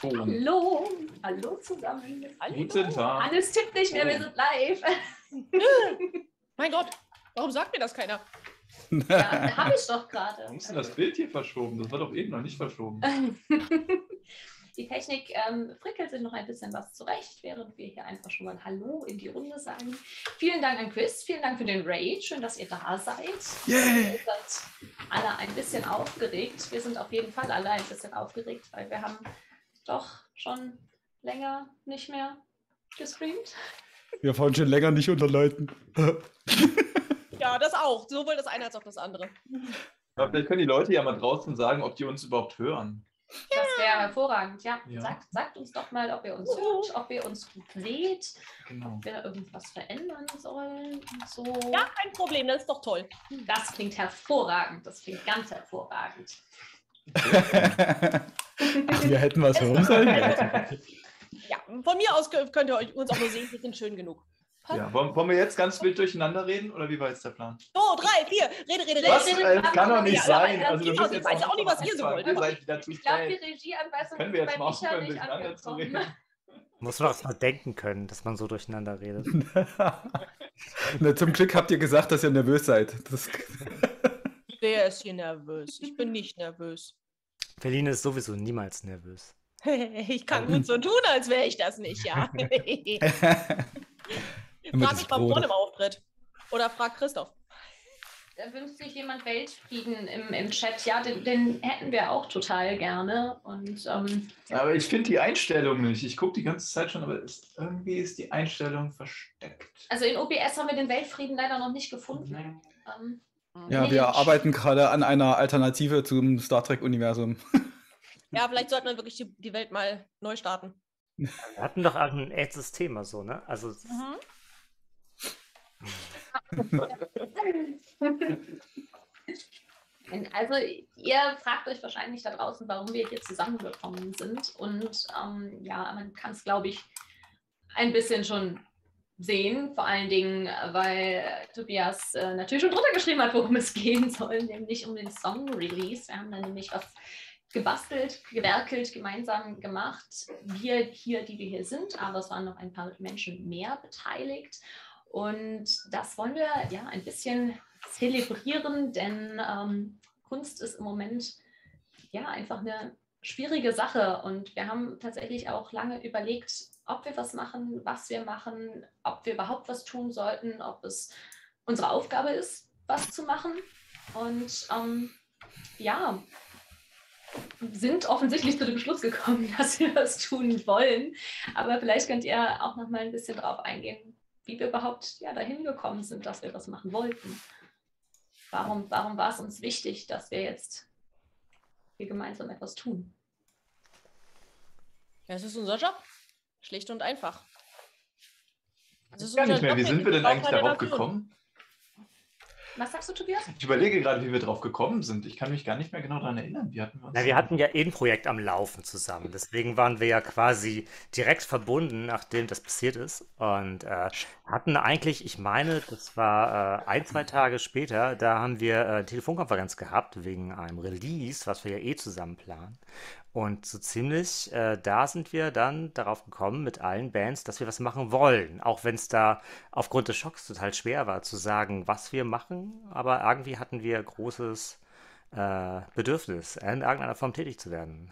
Ton. Hallo, hallo zusammen. Guten Tag. Hannes tippt nicht mehr, wir sind live. Mein Gott, warum sagt mir das keiner? Ja, habe ich doch gerade. Warum ist denn das Bild hier verschoben? Das war doch eben noch nicht verschoben. Die Technik ähm, frickelt sich noch ein bisschen was zurecht, während wir hier einfach schon mal Hallo in die Runde sagen. Vielen Dank an Chris, vielen Dank für den Raid. Schön, dass ihr da seid. Yay! Ihr seid alle ein bisschen aufgeregt. Wir sind auf jeden Fall alle ein bisschen aufgeregt, weil wir haben doch schon länger nicht mehr gestreamt. Wir fahren schon länger nicht unter Leuten. Ja, das auch. Sowohl das eine als auch das andere. Aber vielleicht können die Leute ja mal draußen sagen, ob die uns überhaupt hören. Das wäre hervorragend. Ja, Ja. Sagt, sagt uns doch mal, ob ihr uns hört, ob ihr uns gut seht, Genau. ob wir irgendwas verändern sollen und so. Ja, kein Problem, das ist doch toll. Das klingt hervorragend. Das klingt ganz hervorragend. Ach, wir hätten was hören sollen. Ja, von mir aus kö- könnt ihr euch uns auch nur sehen, wir sind schön genug. Ja, wollen, wollen wir jetzt ganz wild durcheinander reden oder wie war jetzt der Plan? So, drei, vier, rede, rede, rede. Was? rede, Äh, Das kann doch nicht Ja, sein. Also, wir ich müssen jetzt weiß auch nicht, was ihr so wollt. Ihr seid wieder zu Ich glaube, die. Regieanweisung Können wir jetzt mal aufhören, nicht durcheinander zu reden? Muss man auch mal denken können, dass man so durcheinander redet. Na, zum Glück habt ihr gesagt, dass ihr nervös seid. Das, Wer ist hier nervös? Ich bin nicht nervös. Berlin ist sowieso niemals nervös. Ich kann gut so tun, als wäre ich das nicht, ja. Frag mich mal Brot. vorne im Auftritt. Oder frag Christoph. Da wünscht sich jemand Weltfrieden im, im Chat. Ja, den, den hätten wir auch total gerne. Und ähm, Aber ich finde die Einstellung nicht. Ich gucke die ganze Zeit schon, aber es, irgendwie ist die Einstellung versteckt. also in OBS haben wir den Weltfrieden leider noch nicht gefunden. Ähm, ja, wir arbeiten gerade an einer Alternative zum Star Trek-Universum. Ja, vielleicht sollten wir wirklich die, die Welt mal neu starten. Wir hatten doch ein echtes Thema so, ne? Also, Also ihr fragt euch wahrscheinlich da draußen, warum wir hier zusammengekommen sind. Und ähm, ja, man kann es, glaube ich, ein bisschen schon sehen. Vor allen Dingen, äh, weil Tobias äh, natürlich schon drunter geschrieben hat, worum es gehen soll, nämlich um den Song-Release. Wir haben da nämlich was gebastelt, gewerkelt, gemeinsam gemacht. Wir hier, die wir hier sind, aber es waren noch ein paar Menschen mehr beteiligt. Und das wollen wir ja ein bisschen zelebrieren, denn ähm, Kunst ist im Moment ja einfach eine schwierige Sache und wir haben tatsächlich auch lange überlegt, ob wir was machen, was wir machen, ob wir überhaupt was tun sollten, ob es unsere Aufgabe ist, was zu machen und ähm, ja, sind offensichtlich zu dem Schluss gekommen, dass wir was tun wollen, aber vielleicht könnt ihr auch noch mal ein bisschen drauf eingehen, wie wir überhaupt ja, dahin gekommen sind, dass wir was machen wollten. Warum, warum war es uns wichtig, dass wir jetzt hier gemeinsam etwas tun? Ja, es ist unser Job. Schlicht und einfach. Es ist Gar nicht unser mehr. Wie sind wir denn eigentlich darauf gekommen? Was sagst du, Tobias? Ich überlege gerade, wie wir drauf gekommen sind. Ich kann mich gar nicht mehr genau daran erinnern. Wie hatten wir uns na, wir hatten ja eh ein Projekt am Laufen zusammen. Deswegen waren wir ja quasi direkt verbunden, nachdem das passiert ist. Und äh, hatten eigentlich, ich meine, das war äh, ein, zwei Tage später, da haben wir äh, Telefonkonferenz gehabt wegen einem Release, was wir ja eh zusammen planen. Und so ziemlich, äh, da sind wir dann darauf gekommen mit allen Bands, dass wir was machen wollen. Auch wenn es da aufgrund des Schocks total schwer war zu sagen, was wir machen. Aber irgendwie hatten wir großes äh, Bedürfnis, in irgendeiner Form tätig zu werden.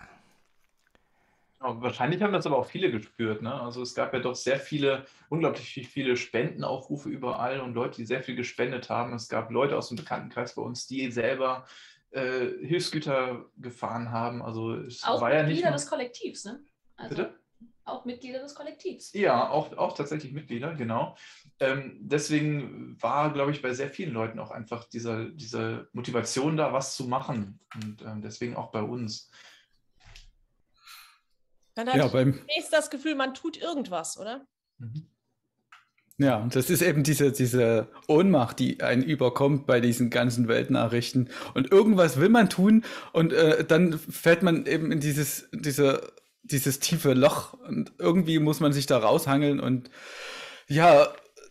Ja, wahrscheinlich haben das aber auch viele gespürt. Ne? Also es gab ja doch sehr viele, unglaublich viele Spendenaufrufe überall und Leute, die sehr viel gespendet haben. Es gab Leute aus dem Bekanntenkreis bei uns, die selber äh, Hilfsgüter gefahren haben. Also es Auch war ja nicht Mitglieder des Kollektivs, ne? Also Bitte? auch Mitglieder des Kollektivs. Ja, auch, auch tatsächlich Mitglieder, genau. Ähm, deswegen war, glaube ich, bei sehr vielen Leuten auch einfach dieser, diese Motivation da, was zu machen. Und ähm, deswegen auch bei uns. Dann hat Ja, beim, zunächst das Gefühl, man tut irgendwas, oder? Mhm. Ja, das ist eben diese, diese Ohnmacht, die einen überkommt bei diesen ganzen Weltnachrichten. Und irgendwas will man tun und äh, dann fällt man eben in dieses, diese, dieses tiefe Loch und irgendwie muss man sich da raushangeln. Und ja,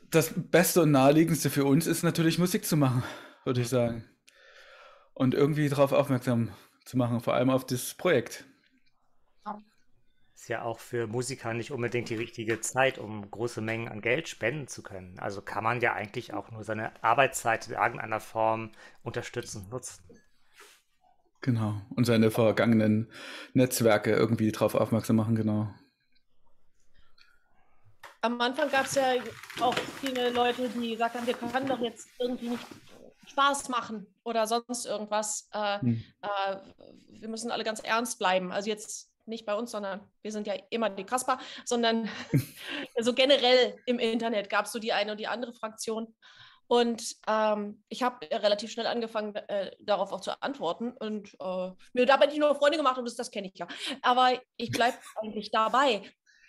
das Beste und Naheliegendste für uns ist natürlich Musik zu machen, würde ich sagen. Und irgendwie darauf aufmerksam zu machen, vor allem auf das Projekt. Ist ja auch für Musiker nicht unbedingt die richtige Zeit, um große Mengen an Geld spenden zu können. Also kann man ja eigentlich auch nur seine Arbeitszeit in irgendeiner Form unterstützend nutzen. Genau. Und seine vergangenen Netzwerke irgendwie darauf aufmerksam machen, genau. Am Anfang gab es ja auch viele Leute, die gesagt haben, wir können doch jetzt irgendwie nicht Spaß machen oder sonst irgendwas. Äh, hm. äh, wir müssen alle ganz ernst bleiben. Also jetzt nicht bei uns, sondern wir sind ja immer die Kasper, sondern so generell im Internet gab es so die eine und die andere Fraktion. Und ähm, ich habe relativ schnell angefangen, äh, darauf auch zu antworten. Und äh, mir dabei nicht nur Freunde gemacht und das, das kenne ich ja. Aber ich bleibe eigentlich dabei.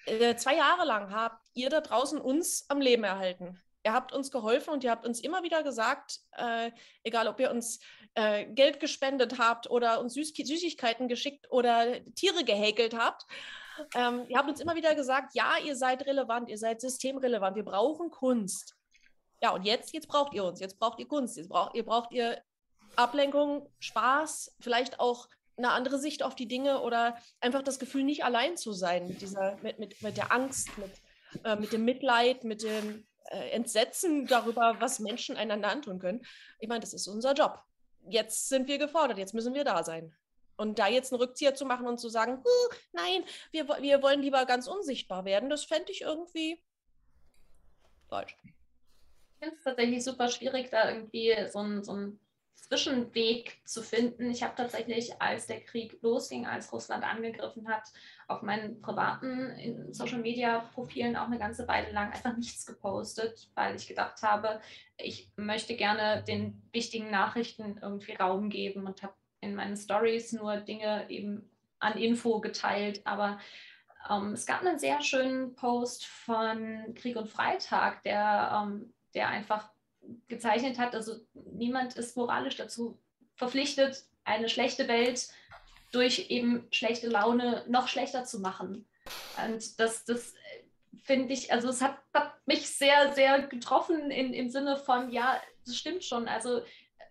Äh, zwei Jahre lang habt ihr da draußen uns am Leben erhalten. Ihr habt uns geholfen und ihr habt uns immer wieder gesagt, äh, egal ob ihr uns äh, Geld gespendet habt oder uns Süß Süßigkeiten geschickt oder Tiere gehäkelt habt. Ähm, ihr habt uns immer wieder gesagt, ja, ihr seid relevant, ihr seid systemrelevant, wir brauchen Kunst. Ja, und jetzt, jetzt braucht ihr uns, jetzt braucht ihr Kunst, jetzt braucht ihr braucht ihr Ablenkung, Spaß, vielleicht auch eine andere Sicht auf die Dinge oder einfach das Gefühl, nicht allein zu sein mit dieser, mit, mit, mit der Angst, mit, äh, mit dem Mitleid, mit dem äh, Entsetzen darüber, was Menschen einander antun können. Ich meine, das ist unser Job jetzt sind wir gefordert, jetzt müssen wir da sein. Und da jetzt einen Rückzieher zu machen und zu sagen, nein, wir, wir wollen lieber ganz unsichtbar werden, das fände ich irgendwie falsch. Ich finde es tatsächlich super schwierig, da irgendwie so ein, so ein Zwischenweg zu finden. Ich habe tatsächlich, als der Krieg losging, als Russland angegriffen hat, auf meinen privaten Social Media Profilen auch eine ganze Weile lang einfach nichts gepostet, weil ich gedacht habe, ich möchte gerne den wichtigen Nachrichten irgendwie Raum geben und habe in meinen Stories nur Dinge eben an Info geteilt. Aber ähm, es gab einen sehr schönen Post von Krieg und Freitag, der, ähm, der einfach gezeichnet hat. Also niemand ist moralisch dazu verpflichtet, eine schlechte Welt durch eben schlechte Laune noch schlechter zu machen. Und das, das finde ich, also es hat, hat, mich sehr, sehr getroffen in, im Sinne von, ja, das stimmt schon. Also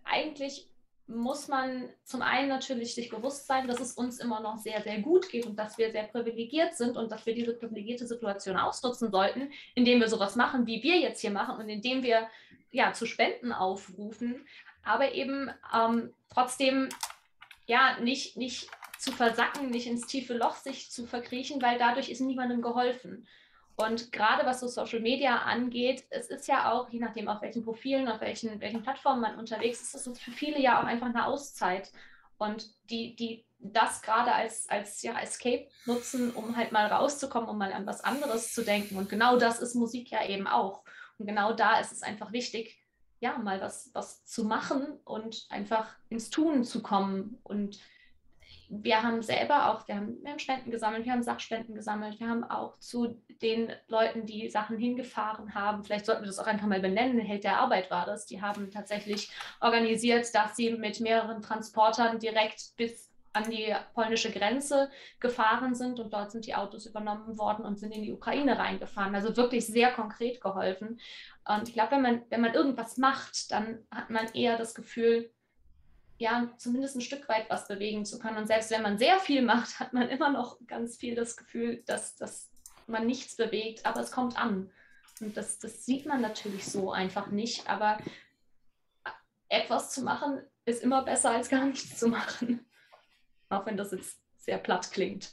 eigentlich muss man zum einen natürlich sich bewusst sein, dass es uns immer noch sehr, sehr gut geht und dass wir sehr privilegiert sind und dass wir diese privilegierte Situation ausnutzen sollten, indem wir sowas machen, wie wir jetzt hier machen und indem wir ja zu Spenden aufrufen, aber eben ähm, trotzdem ja nicht, nicht zu versacken, nicht ins tiefe Loch sich zu verkriechen, weil dadurch ist niemandem geholfen. Und gerade was so Social Media angeht, es ist ja auch, je nachdem auf welchen Profilen, auf welchen, welchen Plattformen man unterwegs ist, ist es für viele ja auch einfach eine Auszeit. Und die, die das gerade als, als ja, Escape nutzen, um halt mal rauszukommen, um mal an was anderes zu denken. Und genau das ist Musik ja eben auch. Und genau da ist es einfach wichtig, ja, mal was, was zu machen und einfach ins Tun zu kommen und wir haben selber auch, wir haben, wir haben Spenden gesammelt, wir haben Sachspenden gesammelt, wir haben auch zu den Leuten, die Sachen hingefahren haben, vielleicht sollten wir das auch einfach mal benennen, Held der Arbeit war das, die haben tatsächlich organisiert, dass sie mit mehreren Transportern direkt bis an die polnische Grenze gefahren sind und dort sind die Autos übernommen worden und sind in die Ukraine reingefahren. Also wirklich sehr konkret geholfen. Und ich glaube, wenn man, wenn man irgendwas macht, dann hat man eher das Gefühl, ja, zumindest ein Stück weit was bewegen zu können. Und selbst wenn man sehr viel macht, hat man immer noch ganz viel das Gefühl, dass, dass man nichts bewegt, aber es kommt an. Und das, das sieht man natürlich so einfach nicht. Aber etwas zu machen ist immer besser als gar nichts zu machen. Auch wenn das jetzt sehr platt klingt.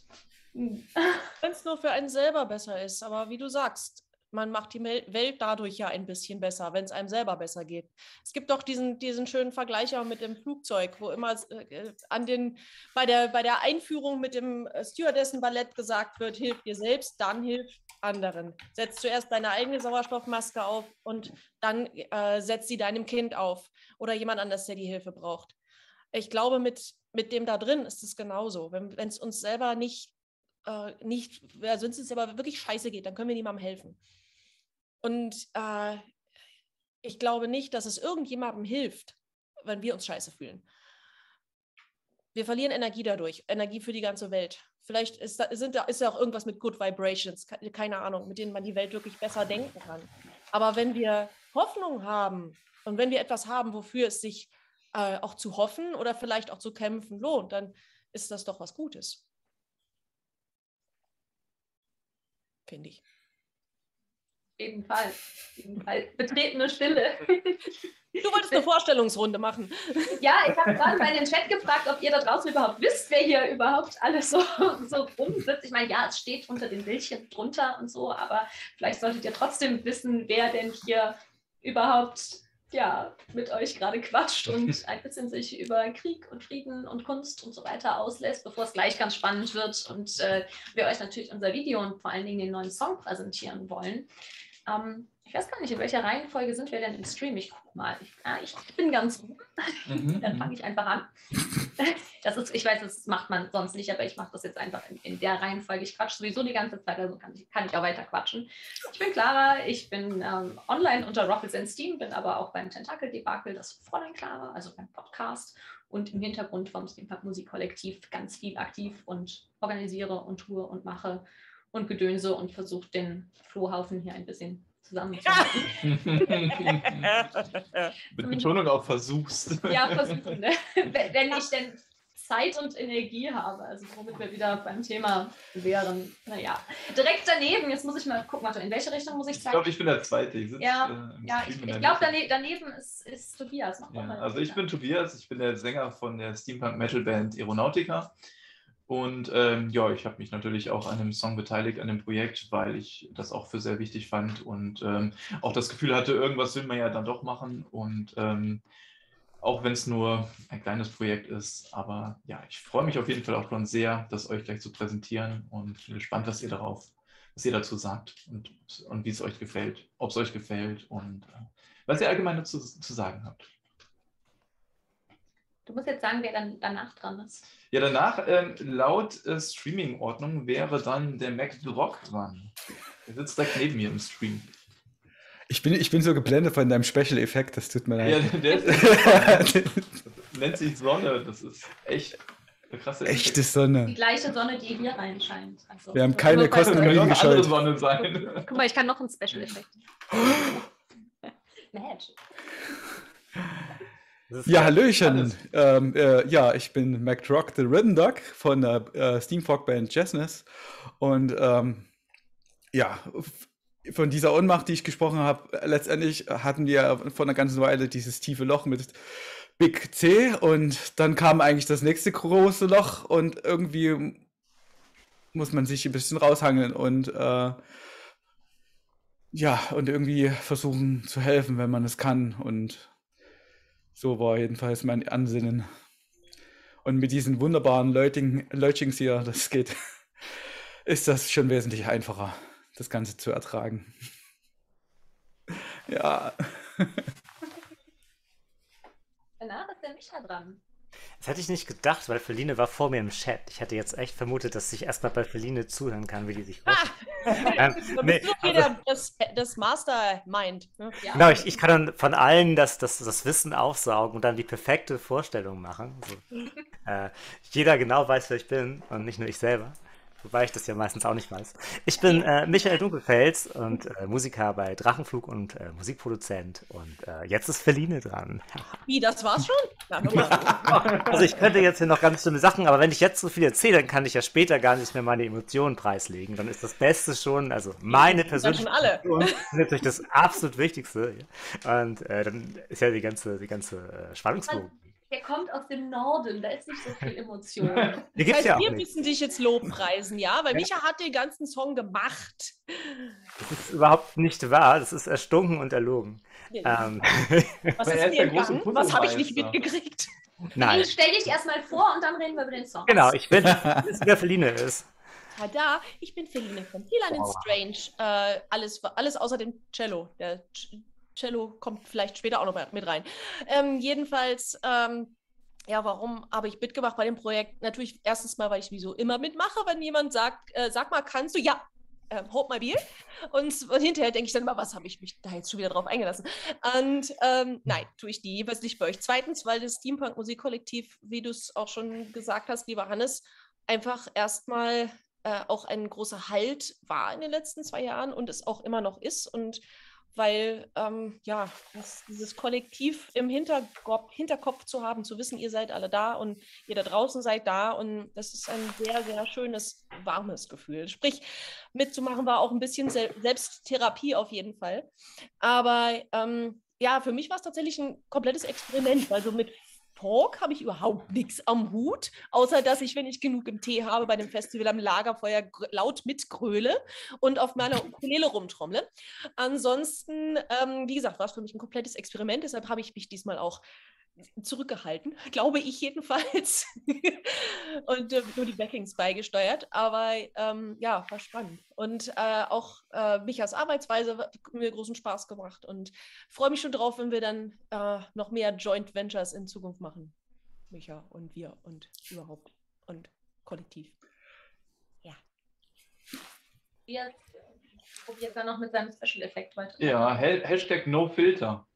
Wenn es nur für einen selber besser ist. Aber wie du sagst, man macht die Welt dadurch ja ein bisschen besser, wenn es einem selber besser geht. Es gibt doch diesen, diesen schönen Vergleich auch mit dem Flugzeug, wo immer äh, an den, bei, der, bei der Einführung mit dem äh, Stewardessen-Ballett gesagt wird, hilf dir selbst, dann hilf anderen. Setz zuerst deine eigene Sauerstoffmaske auf und dann äh, setz sie deinem Kind auf oder jemand anders, der die Hilfe braucht. Ich glaube, mit, mit dem da drin ist es genauso. Wenn es uns selber nicht, äh, nicht, wenn es uns aber wirklich scheiße geht, dann können wir niemandem helfen. Und äh, ich glaube nicht, dass es irgendjemandem hilft, wenn wir uns scheiße fühlen. Wir verlieren Energie dadurch, Energie für die ganze Welt. Vielleicht ist da, sind da, ist da auch irgendwas mit Good Vibrations, keine Ahnung, mit denen man die Welt wirklich besser denken kann. Aber wenn wir Hoffnung haben und wenn wir etwas haben, wofür es sich äh, auch zu hoffen oder vielleicht auch zu kämpfen lohnt, dann ist das doch was Gutes. finde ich. Jeden Fall. jeden Fall. Betretene Stille. Du wolltest eine Vorstellungsrunde machen. Ja, ich habe gerade mal in den Chat gefragt, ob ihr da draußen überhaupt wisst, wer hier überhaupt alles so, so rumsitzt. Ich meine, ja, es steht unter den Bildchen drunter und so, aber vielleicht solltet ihr trotzdem wissen, wer denn hier überhaupt ja, mit euch gerade quatscht und ein bisschen sich über Krieg und Frieden und Kunst und so weiter auslässt, bevor es gleich ganz spannend wird und äh, wir euch natürlich unser Video und vor allen Dingen den neuen Song präsentieren wollen. Ähm, ich weiß gar nicht, in welcher Reihenfolge sind wir denn im Stream? Ich guck mal. Ich, ah, ich bin ganz gut. Mhm, Dann mhm. fange ich einfach an. Das ist, ich weiß, das macht man sonst nicht, aber ich mache das jetzt einfach in, in der Reihenfolge. Ich quatsche sowieso die ganze Zeit, also kann ich, kann ich auch weiter quatschen. Ich bin Clara, ich bin ähm, online unter Rockets and Steam, bin aber auch beim Tentakel Debakel, das Fräulein Clara, also beim Podcast und im Hintergrund vom Steampunk Musikkollektiv ganz viel aktiv und organisiere und tue und mache und gedönse und versuche den Flohhaufen hier ein bisschen zusammenzuhalten. Mit Betonung auf versuchst. Ja, versuchen, ne? wenn ich denn Zeit und Energie habe, also womit wir wieder beim Thema wären. Naja, direkt daneben, jetzt muss ich mal gucken, warte, in welche Richtung muss ich Ich zeigen? glaube, ich bin der Zweite. Ich sitze Ja, äh, ja, ich, ich glaube, daneben, daneben ist, ist Tobias. Ja, also ich bin Tobias, ich bin der Sänger von der Steampunk-Metal-Band Aeronautica. Und ähm, ja, ich habe mich natürlich auch an dem Song beteiligt, an dem Projekt, weil ich das auch für sehr wichtig fand und ähm, auch das Gefühl hatte, irgendwas will man ja dann doch machen. Und ähm, auch wenn es nur ein kleines Projekt ist, aber ja, ich freue mich auf jeden Fall auch schon sehr, das euch gleich zu präsentieren und bin gespannt, was ihr darauf, was ihr dazu sagt und, und wie es euch gefällt, ob es euch gefällt und äh, was ihr allgemein dazu zu sagen habt. Du musst jetzt sagen, wer dann danach dran ist. Ja, danach, ähm, laut äh, Streaming-Ordnung, wäre dann der Mac Rock dran. Der sitzt direkt neben mir im Stream. Ich bin, ich bin so geblendet von deinem Special-Effekt, das tut mir Ja, leid. der ist, nennt sich Sonne. Das ist echt eine krasse Echte Die Sonne. gleiche Sonne, die hier reinscheint. Also, Wir haben keine Kosten- ja auch eine andere gescheut. Sonne sein. Guck mal, ich kann noch einen Special-Effekt. Magic. Ja, Hallöchen. Ähm, äh, ja, ich bin MacDrock, the Rhythm Dog von der äh, Steamfog Band Jazzness. Und ähm, ja, von dieser Ohnmacht, die ich gesprochen habe, letztendlich hatten wir vor einer ganzen Weile dieses tiefe Loch mit Big C und dann kam eigentlich das nächste große Loch und irgendwie muss man sich ein bisschen raushangeln und äh, ja, und irgendwie versuchen zu helfen, wenn man es kann. Und so war jedenfalls mein Ansinnen. Und mit diesen wunderbaren Leuting, hier, das geht, ist das schon wesentlich einfacher, das Ganze zu ertragen. Ja. Danach ist der Micha dran. Das hätte ich nicht gedacht, weil Feline war vor mir im Chat. Ich hätte jetzt echt vermutet, dass ich erstmal bei Feline zuhören kann, wie die sich Ah. Ähm, nee, also- das, das Mastermind. Ne? Ja. Genau, ich, ich kann dann von allen das, das, das Wissen aufsaugen und dann die perfekte Vorstellung machen. So. äh, jeder genau weiß, wer ich bin und nicht nur ich selber. Wobei ich das ja meistens auch nicht weiß. Ich bin äh, Michael Dunkelfels und äh, Musiker bei Drachenflug und äh, Musikproduzent. Und äh, jetzt ist Feline dran. Wie, das war's schon? Na. Also ich könnte jetzt hier noch ganz schlimme Sachen, aber wenn ich jetzt so viel erzähle, dann kann ich ja später gar nicht mehr meine Emotionen preislegen. Dann ist das Beste schon, also meine persönliche. Emotionen sind natürlich das absolut Wichtigste. Und äh, dann ist ja die ganze, die ganze äh, Spannungsbogen. Der kommt aus dem Norden, da ist nicht so viel Emotion. Hier Das gibt's heißt, ja wir nichts. müssen dich jetzt lobpreisen, ja? Weil Micha hat den ganzen Song gemacht. Das ist überhaupt nicht wahr. Das ist erstunken und erlogen. Ähm, Was ist entgangen? Was habe ich nicht mitgekriegt? nein. Stell dich erstmal vor und dann reden wir über den Song. Genau, ich bin, wer Feline ist. Tada, ich bin Feline von Feline Wow. Strange. Äh, alles, alles außer dem Cello. Der Cello kommt vielleicht später auch noch mit rein. Ähm, jedenfalls, ähm, ja, warum habe ich mitgemacht bei dem Projekt? Natürlich erstens mal, weil ich wieso immer mitmache, wenn jemand sagt, äh, sag mal, kannst du? Ja. Ähm, hold my beer. Und, und hinterher denke ich dann mal, was habe ich mich da jetzt schon wieder drauf eingelassen? Und ähm, nein, tue ich nie, jeweils nicht bei euch. Zweitens, weil das Steampunk-Musikkollektiv, wie du es auch schon gesagt hast, lieber Hannes, einfach erstmal äh, auch ein großer Halt war in den letzten zwei Jahren und es auch immer noch ist. Und weil ähm, ja, das, dieses Kollektiv im Hinterkopf, Hinterkopf zu haben, zu wissen, ihr seid alle da und ihr da draußen seid da und das ist ein sehr, sehr schönes, warmes Gefühl. Sprich, mitzumachen war auch ein bisschen Sel Selbsttherapie auf jeden Fall. Aber ähm, ja, für mich war es tatsächlich ein komplettes Experiment, weil so mit Talk habe ich überhaupt nichts am Hut, außer dass ich, wenn ich genug im Tee habe, bei dem Festival am Lagerfeuer laut mitgröle und auf meiner Ukulele rumtrommle. Ansonsten, ähm, wie gesagt, war es für mich ein komplettes Experiment, deshalb habe ich mich diesmal auch zurückgehalten, glaube ich jedenfalls. und äh, nur die Backings beigesteuert. Aber ähm, ja, war spannend. Und äh, auch äh, Michas Arbeitsweise hat mir großen Spaß gemacht. Und freue mich schon drauf, wenn wir dann äh, noch mehr Joint Ventures in Zukunft machen. Micha und wir und überhaupt und kollektiv. Ja. Jetzt probiert er noch mit seinem Special Effekt weiter. Ja, Hashtag NoFilter.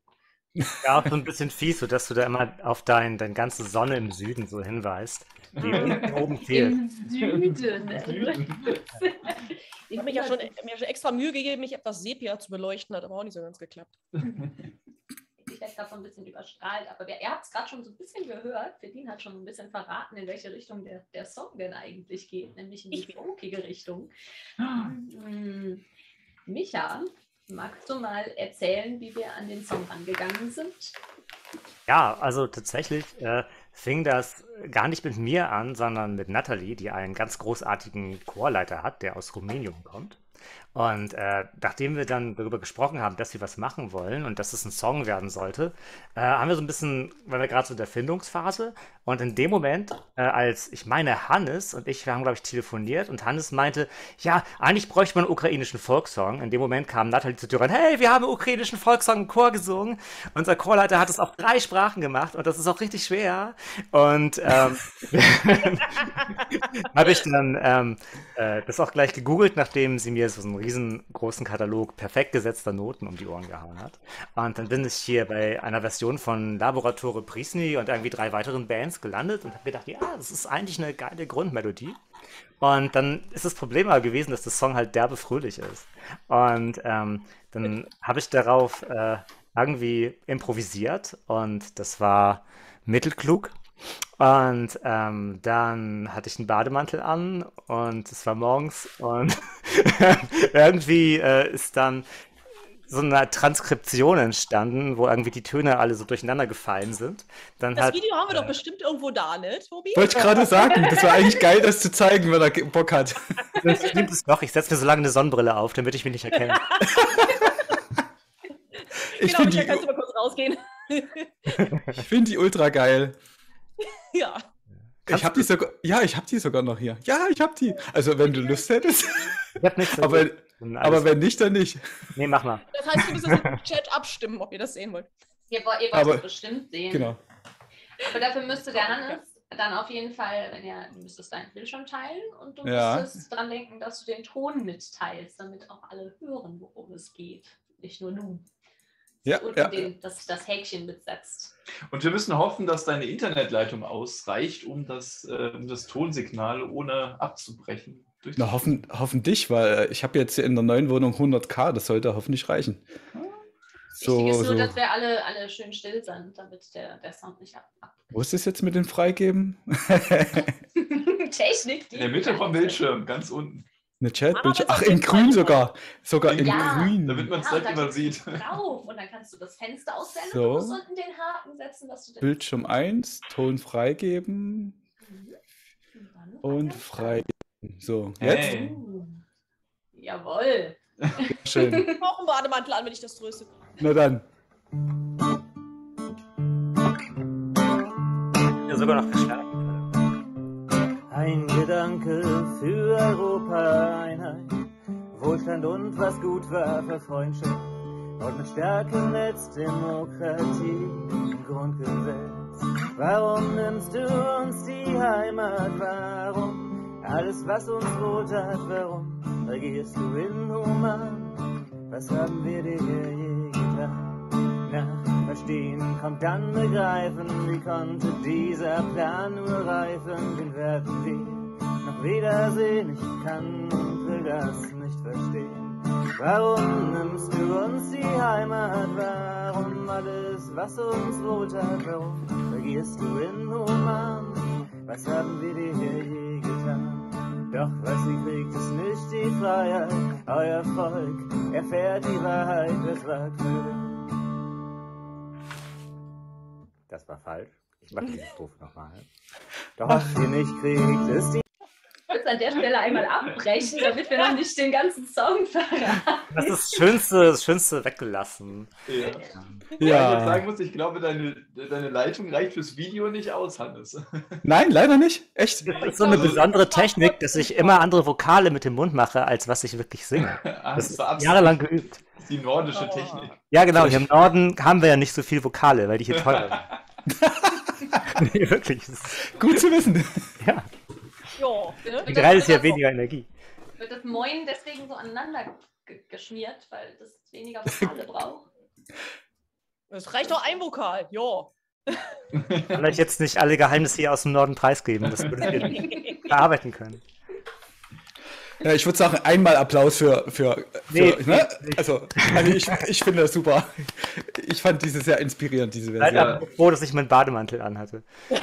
Ja, auch so ein bisschen fies, sodass du da immer auf dein, deine ganze Sonne im Süden so hinweist, die oben fehlt. Im Süden. Ich habe ja schon, mir schon extra Mühe gegeben, mich etwas Sepia zu beleuchten, hat aber auch nicht so ganz geklappt. Ich werde gerade so ein bisschen überstrahlt, aber wer, ihr habt es gerade schon so ein bisschen gehört. Fedin hat schon ein bisschen verraten, in welche Richtung der, der Song denn eigentlich geht, nämlich in die funkige Richtung. Hm, Micha, Magst du mal erzählen, wie wir an den Song angegangen sind? Ja, also tatsächlich äh, fing das gar nicht mit mir an, sondern mit Natalie, die einen ganz großartigen Chorleiter hat, der aus Rumänien kommt. Und äh, nachdem wir dann darüber gesprochen haben, dass wir was machen wollen und dass es ein Song werden sollte, äh, haben wir so ein bisschen, weil wir gerade so in der Findungsphase und in dem Moment, äh, als ich meine, Hannes und ich, wir haben, glaube ich, telefoniert und Hannes meinte, ja, eigentlich bräuchte man einen ukrainischen Volkssong. In dem Moment kam Nathalie Tür rein, hey, wir haben einen ukrainischen Volkssong im Chor gesungen. Unser Chorleiter hat es auf drei Sprachen gemacht und das ist auch richtig schwer. Und ähm, habe ich dann ähm, äh, das auch gleich gegoogelt, nachdem sie mir so einen riesengroßen Katalog perfekt gesetzter Noten um die Ohren gehauen hat. Und dann bin ich hier bei einer Version von Laboratore Prisny und irgendwie drei weiteren Bands gelandet und habe gedacht, ja, das ist eigentlich eine geile Grundmelodie. Und dann ist das Problem aber gewesen, dass das Song halt derbe fröhlich ist. Und ähm, dann habe ich darauf äh, irgendwie improvisiert und das war mittelklug. Und ähm, dann hatte ich einen Bademantel an und es war morgens und irgendwie äh, ist dann so eine Transkription entstanden, wo irgendwie die Töne alle so durcheinander gefallen sind. Dann das hat, Video haben wir äh, doch bestimmt irgendwo da, ne, Tobi? Wollte ich gerade sagen, das war eigentlich geil, das zu zeigen, wenn er Bock hat. Das stimmt es doch. Ich setze mir so lange eine Sonnenbrille auf, damit ich mich nicht erkenne. ich genau, finde die, kannst du mal kurz rausgehen. ich find die ultra geil. ja. Ich habe die sogar, ja, ich habe die sogar noch hier. Ja, ich habe die. Also wenn du Lust hättest. Ich hab nichts aber, aber wenn nicht, dann nicht. Nee, mach mal. Das heißt, wir müssen im Chat abstimmen, ob ihr das sehen wollt. Ihr, woll- ihr wollt Aber- es bestimmt sehen. Genau. Aber dafür müsste der Hannes dann auf jeden Fall, wenn er, du müsstest deinen Bildschirm teilen und du Ja. müsstest dran denken, dass du den Ton mitteilst, damit auch alle hören, worum es geht. Nicht nur du. Ja, Und ja. den, das, das Häkchen mitsetzt. Und wir müssen hoffen, dass deine Internetleitung ausreicht, um das, äh, um das Tonsignal ohne abzubrechen. durch- Na, hoffen, hoffentlich, weil ich habe jetzt in der neuen Wohnung 100k, das sollte hoffentlich reichen. Wichtig So, ist nur, so. dass wir alle, alle schön still sind, damit der, der Sound nicht ab. ab. Wo ist es jetzt mit dem Freigeben? Technik, die In der Mitte vom Bildschirm, ganz unten, Eine Chatbildschirm. Ach, in grün sogar. Sogar in Ja. grün. damit man es Ja, immer sieht. drauf und dann kannst du das Fenster auswählen So. und musst unten den Haken setzen, dass du den Bildschirm 1, Ton freigeben Mhm. und freigeben. So, jetzt? Hey. Uh, jawohl. Schön. Ich brauche einen Bademantel an, wenn ich das tröste. Na dann. Ja, sogar noch verstärkt. Ein Gedanke für Europa, Einheit, Wohlstand und was gut war für Freundschaft. Und mit Stärke Netz, Demokratie, Grundgesetz. Warum nimmst du uns die Heimat? Warum alles, was uns wohltat? Warum regierst du inhuman? Was haben wir dir? Nach Verstehen kommt dann Begreifen, wie konnte dieser Plan nur reifen? Den werden wir noch wiedersehen. Ich kann und will das nicht verstehen. Warum nimmst du uns die Heimat? Warum alles, was uns wohltat? Warum vergisst du inhuman? Was haben wir dir je getan? Doch was ihr kriegt, ist nicht die Freiheit. Euer Volk erfährt die Wahrheit, es war Glück. Das war falsch. Ich mach die Strophe nochmal. Doch was ihr nicht kriegt, ist die Ich würde es an der Stelle einmal abbrechen, damit wir noch nicht den ganzen Song verraten. Das ist das Schönste, das Schönste weggelassen. Ja. Ja. Ich jetzt sagen muss, ich glaube, deine, deine Leitung reicht fürs Video nicht aus, Hannes. Nein, leider nicht. Echt? Das ist so eine besondere Technik, dass ich immer andere Vokale mit dem Mund mache, als was ich wirklich singe. Ah, Das ist jahrelang geübt. die nordische. Technik. Ja, genau. Hier im Norden haben wir ja nicht so viel Vokale, weil die hier teuer sind. nee, wirklich. Gut zu wissen. Ja, Jo, ne? Gerät ist ja weniger Energie. Wird das Moin deswegen so aneinander ge- geschmiert, weil das weniger Vokale braucht? Es reicht doch ein Vokal. Jo. Vielleicht jetzt nicht alle Geheimnisse hier aus dem Norden preisgeben. Das würdet ihr nicht bearbeiten können. Ja, ich würde sagen, einmal Applaus für, für, für Nee, ne? nee, nee. Also, also ich, ich finde das super. Ich fand diese sehr inspirierend, diese Version. aber froh, dass ich meinen Bademantel anhatte. Ja,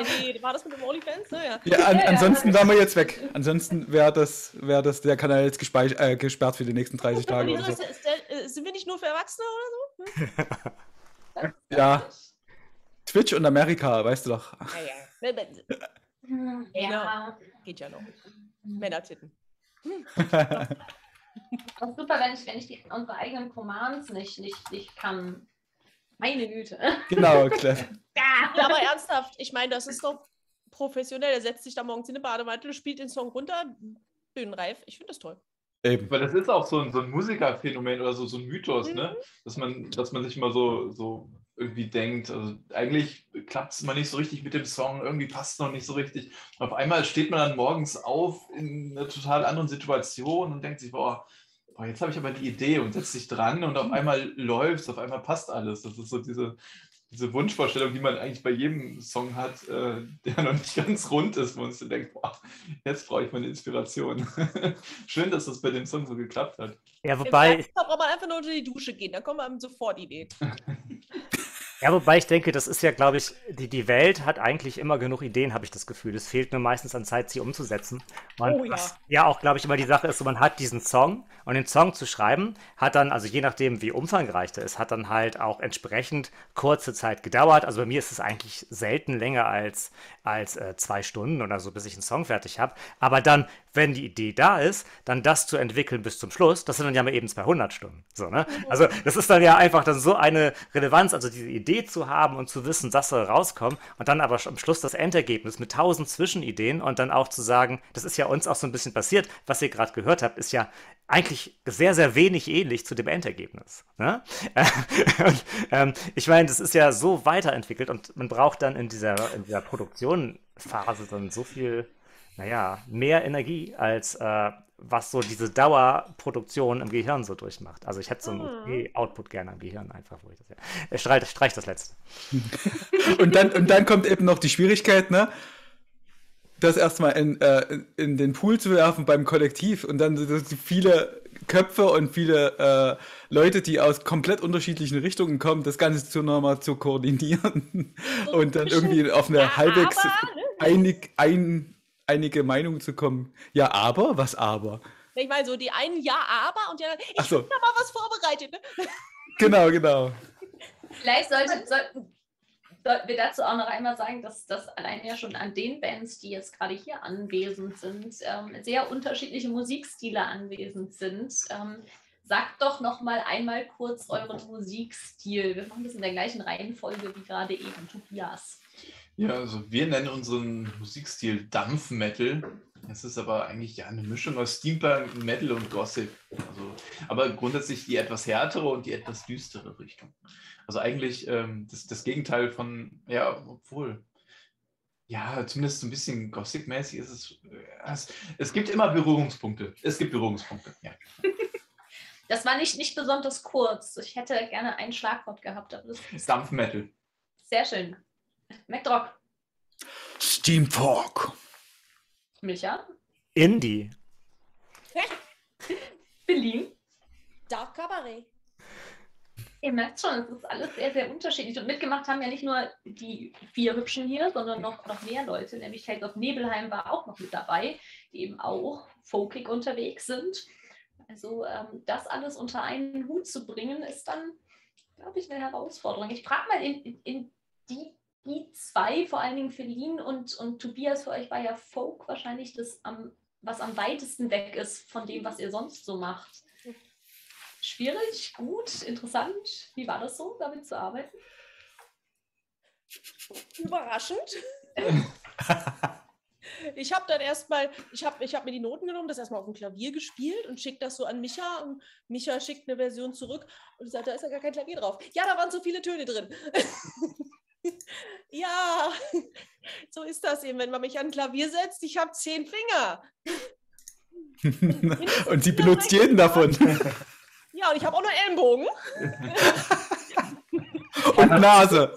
wie war das mit dem OnlyFans? Ne? Ja. Ja, an, Ja, ja. ansonsten wären wir jetzt weg. Ansonsten wäre das, wär das der Kanal jetzt äh, gesperrt für die nächsten 30 Tage oder so. ist der, äh, sind wir nicht nur für Erwachsene oder so? Ja. Twitch und Amerika, weißt du doch. Ja, ja. Ne, ne, Hm, Genau. Ja, Geht ja noch. Männertitten. das ist super, wenn ich, wenn ich die, unsere eigenen Commands nicht, nicht, nicht kann. Meine Güte. Genau, Clef. Ja, aber ernsthaft, ich meine, das ist doch professionell. Er setzt sich da morgens in den Bademantel, spielt den Song runter, bühnenreif. Ich finde das toll. Eben. Weil das ist auch so ein, so ein Musikerphänomen oder so, so ein Mythos, ne? Mhm. Dass man, dass man sich immer so, so irgendwie denkt, also eigentlich klappt es mal nicht so richtig mit dem Song, irgendwie passt es noch nicht so richtig. Auf einmal steht man dann morgens auf in einer total anderen Situation und denkt sich, boah, boah jetzt habe ich aber die Idee und setzt sich dran und auf einmal läuft es, auf einmal passt alles. Das ist so diese, diese Wunschvorstellung, die man eigentlich bei jedem Song hat, äh, der noch nicht ganz rund ist, wo man sich denkt, boah, jetzt brauche ich meine Inspiration. Schön, dass das bei dem Song so geklappt hat. Ja, wobei, Da braucht man einfach nur unter die Dusche gehen, dann kommen einem sofort Ideen. ja, wobei ich denke, das ist ja, glaube ich, die, die Welt hat eigentlich immer genug Ideen, habe ich das Gefühl. Es fehlt nur meistens an Zeit, sie umzusetzen. Und Oh ja. was ja auch, glaube ich, immer die Sache ist, so, man hat diesen Song und den Song zu schreiben, hat dann, also je nachdem, wie umfangreich der ist, hat dann halt auch entsprechend kurze Zeit gedauert. Also bei mir ist es eigentlich selten länger als, als äh, zwei Stunden oder so, bis ich einen Song fertig habe. Aber dann, wenn die Idee da ist, dann das zu entwickeln bis zum Schluss, das sind dann ja mal eben 200 Stunden. So, ne? Also das ist dann ja einfach dann so eine Relevanz, also diese Idee zu haben und zu wissen, das soll rauskommen und dann aber am Schluss das Endergebnis mit tausend Zwischenideen und dann auch zu sagen, das ist ja uns auch so ein bisschen passiert, was ihr gerade gehört habt, ist ja eigentlich sehr, sehr wenig ähnlich zu dem Endergebnis. Ne? und, ähm, ich meine, das ist ja so weiterentwickelt und man braucht dann in dieser, in dieser Produktionphase dann so viel, naja, mehr Energie, als äh, was so diese Dauerproduktion im Gehirn so durchmacht. Also ich hätte so einen Mhm. okay-Output gerne im Gehirn einfach, wo ich das ja. Äh, Streich, streich das letzte. Und dann, und dann kommt eben noch die Schwierigkeit, ne? Das erstmal in, äh, in den Pool zu werfen beim Kollektiv und dann viele Köpfe und viele äh, Leute, die aus komplett unterschiedlichen Richtungen kommen, das Ganze zu nochmal zu koordinieren und dann irgendwie auf eine Ja, halbwegs ne? einig, ein, einige Meinung zu kommen. Ja, aber? Was aber? Ich meine, so die einen ja, aber und die anderen, ich Ach so. hab da mal was vorbereitet. Ne? Genau, genau. Vielleicht sollte, sollten, sollten wir dazu auch noch einmal sagen, dass das allein ja schon an den Bands, die jetzt gerade hier anwesend sind, ähm, sehr unterschiedliche Musikstile anwesend sind. Ähm, sagt doch noch mal einmal kurz euren Musikstil. Wir machen das in der gleichen Reihenfolge wie gerade eben, Tobias. Ja, also wir nennen unseren Musikstil Dampf-Metal. Es ist aber eigentlich ja eine Mischung aus Steampunk, Metal und Gossip. Also, aber grundsätzlich die etwas härtere und die etwas düstere Richtung. Also eigentlich ähm, das, das Gegenteil von, ja, obwohl, ja, zumindest so ein bisschen Gothic-mäßig ist es, äh, es. Es gibt immer Berührungspunkte. Es gibt Berührungspunkte, ja. Das war nicht, nicht besonders kurz. Ich hätte gerne ein Schlagwort gehabt, aber das ist Dampf-Metal. sehr schön. MacDrock, Steam Talk. Micha. Indie. Berlin. Dark Cabaret. Ihr merkt schon, es ist alles sehr, sehr unterschiedlich. Und mitgemacht haben ja nicht nur die vier Hübschen hier, sondern noch, noch mehr Leute. Nämlich Tales of Nebelheim war auch noch mit dabei, die eben auch folkig unterwegs sind. Also ähm, das alles unter einen Hut zu bringen, ist dann, glaube ich, eine Herausforderung. Ich frage mal in, in, in, die, die zwei, vor allen Dingen Feline und, und Tobias, für euch war ja Folk wahrscheinlich das, am, was am weitesten weg ist von dem, was ihr sonst so macht. Schwierig, gut, interessant. Wie war das so, damit zu arbeiten? Überraschend. ich habe dann erstmal, ich habe ich hab mir die Noten genommen, das erstmal auf dem Klavier gespielt und schickt das so an Micha und Micha schickt eine Version zurück und sagt, da ist ja gar kein Klavier drauf. Ja, da waren so viele Töne drin. ja, so ist das eben, wenn man mich an ein Klavier setzt. Ich habe zehn Finger. und sie benutzt jeden davon. Ja, und ich habe auch noch Ellenbogen. und Nase.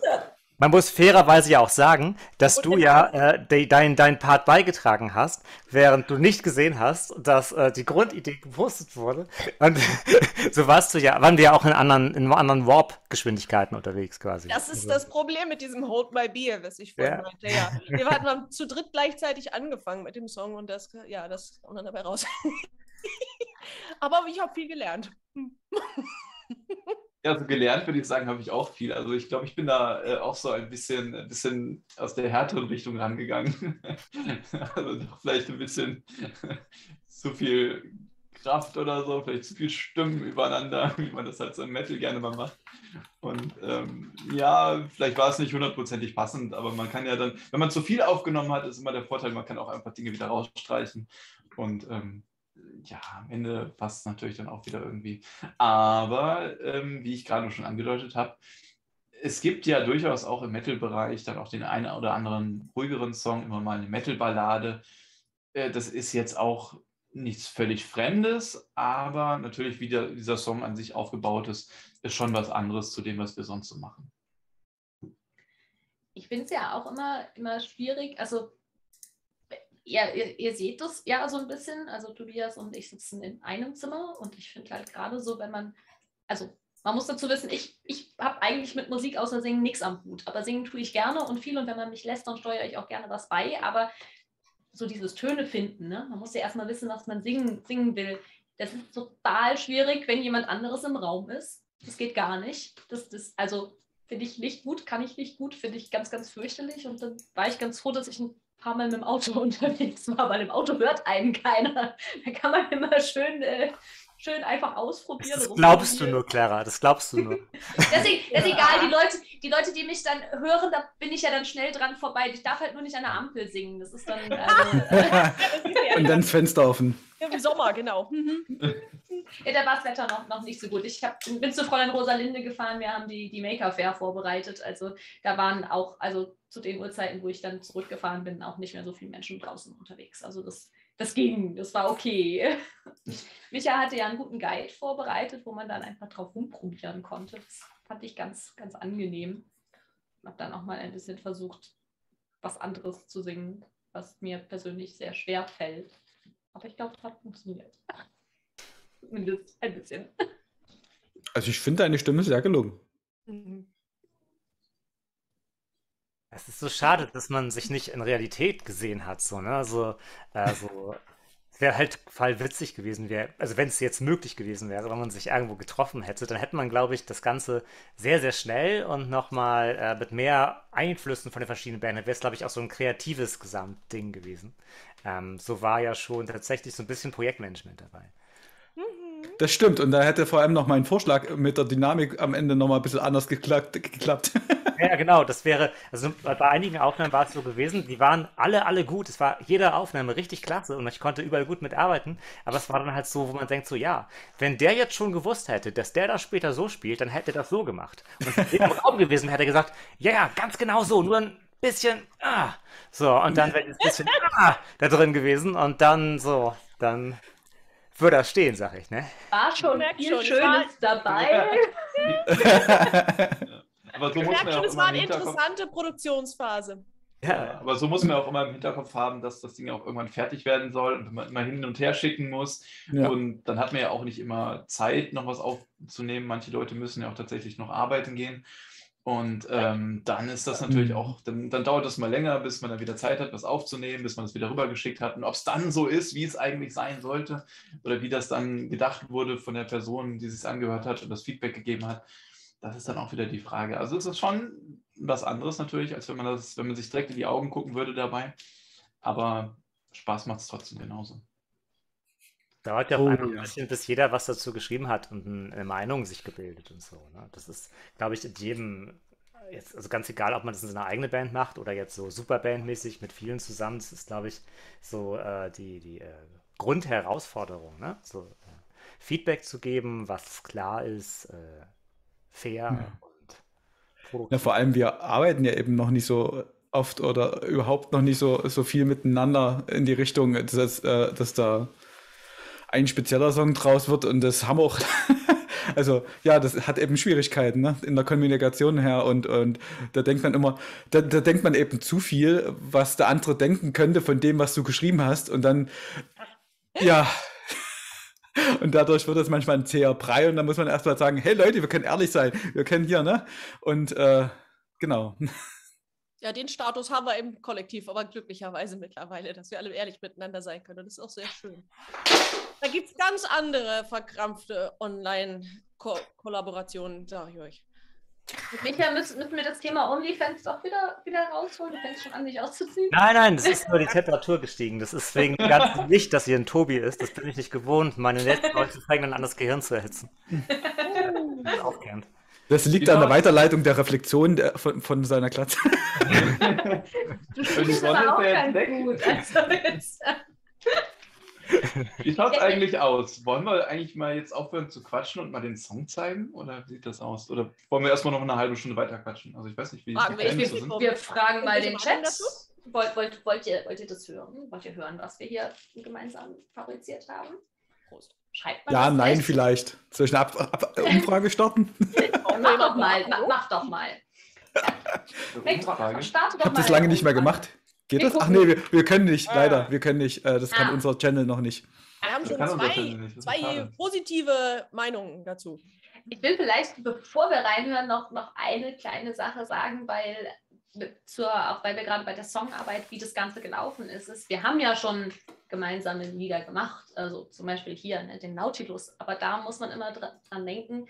Man muss fairerweise ja auch sagen, dass du ja äh, de, dein, dein Part beigetragen hast, während du nicht gesehen hast, dass äh, die Grundidee gepostet wurde. Und so warst du ja, waren wir ja auch in anderen, in anderen Warp-Geschwindigkeiten unterwegs quasi. Das ist also. das Problem mit diesem Hold My Beer, was ich vorhin ja. meinte. Ja. Wir hatten zu dritt gleichzeitig angefangen mit dem Song und das, ja, das kommt dann dabei raus. Aber ich habe viel gelernt. Ja, also gelernt würde ich sagen, habe ich auch viel. Also ich glaube, ich bin da äh, auch so ein bisschen, ein bisschen aus der härteren Richtung rangegangen. also vielleicht ein bisschen zu viel Kraft oder so, vielleicht zu viel Stimmen übereinander, wie man das halt so im Metal gerne mal macht. Und ähm, ja, vielleicht war es nicht hundertprozentig passend, aber man kann ja dann, wenn man zu viel aufgenommen hat, ist immer der Vorteil, man kann auch einfach Dinge wieder rausstreichen. Und ähm, ja, am Ende passt es natürlich dann auch wieder irgendwie. Aber ähm, wie ich gerade schon angedeutet habe, es gibt ja durchaus auch im Metal-Bereich dann auch den einen oder anderen ruhigeren Song, immer mal eine Metal-Ballade. Äh, das ist jetzt auch nichts völlig Fremdes, aber natürlich, wie der, dieser Song an sich aufgebaut ist, ist schon was anderes zu dem, was wir sonst so machen. Ich finde es ja auch immer, immer schwierig. Also ja, ihr, ihr, seht das ja so ein bisschen. Also Tobias und ich sitzen in einem Zimmer und ich finde halt gerade so, wenn man, also man muss dazu wissen, ich, ich habe eigentlich mit Musik außer Singen nichts am Hut. Aber singen tue ich gerne und viel und wenn man mich lässt, dann steuere ich auch gerne was bei. Aber so dieses Töne finden, ne? man muss ja erstmal wissen, was man singen, singen will. Das ist total schwierig, wenn jemand anderes im Raum ist. Das geht gar nicht. Das, das, also finde ich nicht gut, kann ich nicht gut, finde ich ganz, ganz fürchterlich. Und dann war ich ganz froh, dass ich ein paar Mal mit dem Auto unterwegs war, weil im Auto hört einen keiner. Da kann man immer schön, äh, schön einfach ausprobieren. Das glaubst du nur, Clara, das glaubst du nur. Deswegen, das ist egal, die Leute, die Leute, die mich dann hören, da bin ich ja dann schnell dran vorbei. Ich darf halt nur nicht an der Ampel singen. Das ist dann. Also, Und dann das Fenster offen. Ja, wie Sommer, genau. Mhm. Ja, da war das Wetter noch, noch nicht so gut. Ich hab, bin zu Fräulein Rosalinde gefahren, wir haben die, die Maker-Fair vorbereitet. Also da waren auch, also zu den Uhrzeiten, wo ich dann zurückgefahren bin, auch nicht mehr so viele Menschen draußen unterwegs. Also das, das ging, das war okay. Micha hatte ja einen guten Guide vorbereitet, wo man dann einfach drauf rumprobieren konnte. Das fand ich ganz, ganz angenehm. Ich habe dann auch mal ein bisschen versucht, was anderes zu singen, was mir persönlich sehr schwer fällt. Aber ich glaube, es hat funktioniert. Zumindest ein bisschen. Also ich finde deine Stimme sehr gelungen. Mhm. Es ist so schade, dass man sich nicht in Realität gesehen hat. So, ne? Also, also es wäre halt voll witzig gewesen, wär, also wenn es jetzt möglich gewesen wäre, wenn man sich irgendwo getroffen hätte, dann hätte man, glaube ich, das Ganze sehr, sehr schnell und nochmal äh, mit mehr Einflüssen von den verschiedenen Bänden, wäre es, glaube ich, auch so ein kreatives Gesamtding gewesen. Ähm, so war ja schon tatsächlich so ein bisschen Projektmanagement dabei. Das stimmt. Und da hätte vor allem noch mein Vorschlag mit der Dynamik am Ende noch mal ein bisschen anders geklappt. geklappt. Ja, genau. Das wäre, also bei einigen Aufnahmen war es so gewesen, die waren alle, alle gut. Es war jede Aufnahme richtig klasse und ich konnte überall gut mitarbeiten. Aber es war dann halt so, wo man denkt so, ja, wenn der jetzt schon gewusst hätte, dass der das später so spielt, dann hätte er das so gemacht. Und wenn der im Raum gewesen hätte er gesagt, ja, ja, ganz genau so, nur ein bisschen, ah. So, und dann wäre ein bisschen, ah, da drin gewesen und dann so, dann würde er stehen, sag ich, ne? War schon viel schon, Schönes dabei. Aber so muss man schon, es war eine interessante Produktionsphase. Ja. Aber so muss man auch immer im Hinterkopf haben, dass das Ding auch irgendwann fertig werden soll und man immer hin und her schicken muss. Ja. Und dann hat man ja auch nicht immer Zeit, noch was aufzunehmen. Manche Leute müssen ja auch tatsächlich noch arbeiten gehen. Und ähm, dann ist das natürlich auch, dann, dann, dauert das mal länger, bis man dann wieder Zeit hat, was aufzunehmen, bis man es wieder rübergeschickt hat. Und ob es dann so ist, wie es eigentlich sein sollte, oder wie das dann gedacht wurde von der Person, die es angehört hat und das Feedback gegeben hat, das ist dann auch wieder die Frage. Also es ist schon was anderes natürlich, als wenn man das, wenn man sich direkt in die Augen gucken würde dabei. Aber Spaß macht es trotzdem genauso. Dauert ja auch oh, ein ja. bisschen, bis jeder was dazu geschrieben hat und eine Meinung sich gebildet und so. Ne? Das ist, glaube ich, in jedem, jetzt, also ganz egal, ob man das in seiner eigenen Band macht oder jetzt so Superbandmäßig mit vielen zusammen, das ist, glaube ich, so äh, die, die äh, Grundherausforderung, ne? So äh, Feedback zu geben, was klar ist, äh, fair ja. und produktiv. Ja, vor allem, wir arbeiten ja eben noch nicht so oft oder überhaupt noch nicht so, so viel miteinander in die Richtung, dass, äh, dass da ein spezieller Song draus wird und das haben auch. also ja, das hat eben Schwierigkeiten ne? in der Kommunikation her und, und da denkt man immer, da, da denkt man eben zu viel, was der andere denken könnte von dem, was du geschrieben hast und dann, ja, und dadurch wird es manchmal ein zäher Brei und dann muss man erstmal sagen, hey Leute, wir können ehrlich sein, wir können hier, ne? Und äh, genau. Ja, den Status haben wir im Kollektiv, aber glücklicherweise mittlerweile, dass wir alle ehrlich miteinander sein können. Und das ist auch sehr schön. Da gibt es ganz andere verkrampfte Online-Kollaborationen, sage ich euch. Michael, müssen, müssen wir das Thema OnlyFans doch wieder, wieder rausholen? Du fängst schon an, dich auszuziehen? Nein, nein, das ist nur die Temperatur gestiegen. Das ist wegen dem ganzen Licht, dass hier ein Tobi ist. Das bin ich nicht gewohnt. Meine Netzleute fangen dann an, das Gehirn zu erhitzen. das auch kennt. Das liegt genau. an der Weiterleitung der Reflexion der, von, von, seiner Glatze. du sprichst aber auch ganz gut. Also jetzt, Wie schaut es eigentlich aus? Wollen wir eigentlich mal jetzt aufhören zu quatschen und mal den Song zeigen? Oder wie sieht das aus? Oder wollen wir erstmal noch eine halbe Stunde weiter quatschen? Also ich weiß nicht, wie fragen wir, wir, sind. wir fragen mal den Chat. Wollt, wollt, wollt, ihr, wollt ihr das hören? Wollt ihr hören, was wir hier gemeinsam fabriziert haben? Prost. Schreibt mal ja, nein, vielleicht. Soll ich eine Ab Ab Umfrage starten? mach doch mal, mach, mach doch mal. Ich habe das lange nicht mehr gemacht. Geht das? Ach nee, wir, wir können nicht, ah. leider. Wir können nicht. Äh, das kann ah. unser Channel noch nicht. Wir haben schon zwei, zwei positive Meinungen dazu. Ich will vielleicht, bevor wir reinhören, noch, noch eine kleine Sache sagen, weil zur, auch weil wir gerade bei der Songarbeit, wie das Ganze gelaufen ist, ist, wir haben ja schon gemeinsame Lieder gemacht, also zum Beispiel hier ne, den Nautilus, aber da muss man immer dran denken,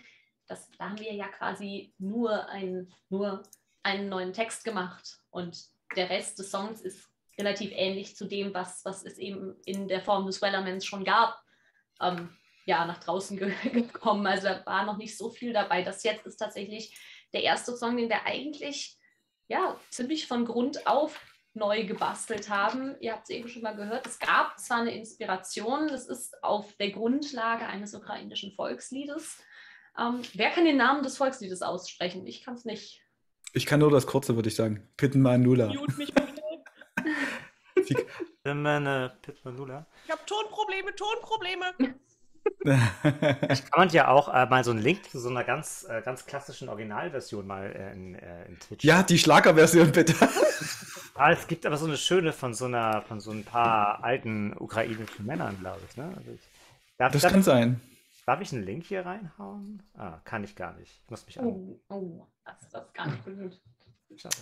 dass da haben wir ja quasi nur, ein, nur einen neuen Text gemacht und der Rest des Songs ist relativ ähnlich zu dem, was, was es eben in der Form des Wellermans schon gab, ähm, ja, nach draußen ge gekommen. Also da war noch nicht so viel dabei. Das jetzt ist tatsächlich der erste Song, den wir eigentlich ja, ziemlich von Grund auf neu gebastelt haben. Ihr habt es eben schon mal gehört. Es gab zwar eine Inspiration, das ist auf der Grundlage eines ukrainischen Volksliedes. Ähm, wer kann den Namen des Volksliedes aussprechen? Ich kann es nicht. Ich kann nur das kurze, würde ich sagen. Pittenmanula. Mute mich bitte. Pittenmanula. Ich habe Tonprobleme, Tonprobleme. ich kann man ja auch äh, mal so einen Link zu so einer ganz, äh, ganz klassischen Originalversion mal äh, in, äh, in, Twitch. Ja, die Schlagerversion bitte. ah, es gibt aber so eine schöne von so einer, von so ein paar alten ukrainischen Männern, glaube ich. Ne? Also ich darf, das darf, kann sein. Darf ich einen Link hier reinhauen? Ah, kann ich gar nicht. Ich muss mich oh, oh, das, das ist gar nicht gut. Schade.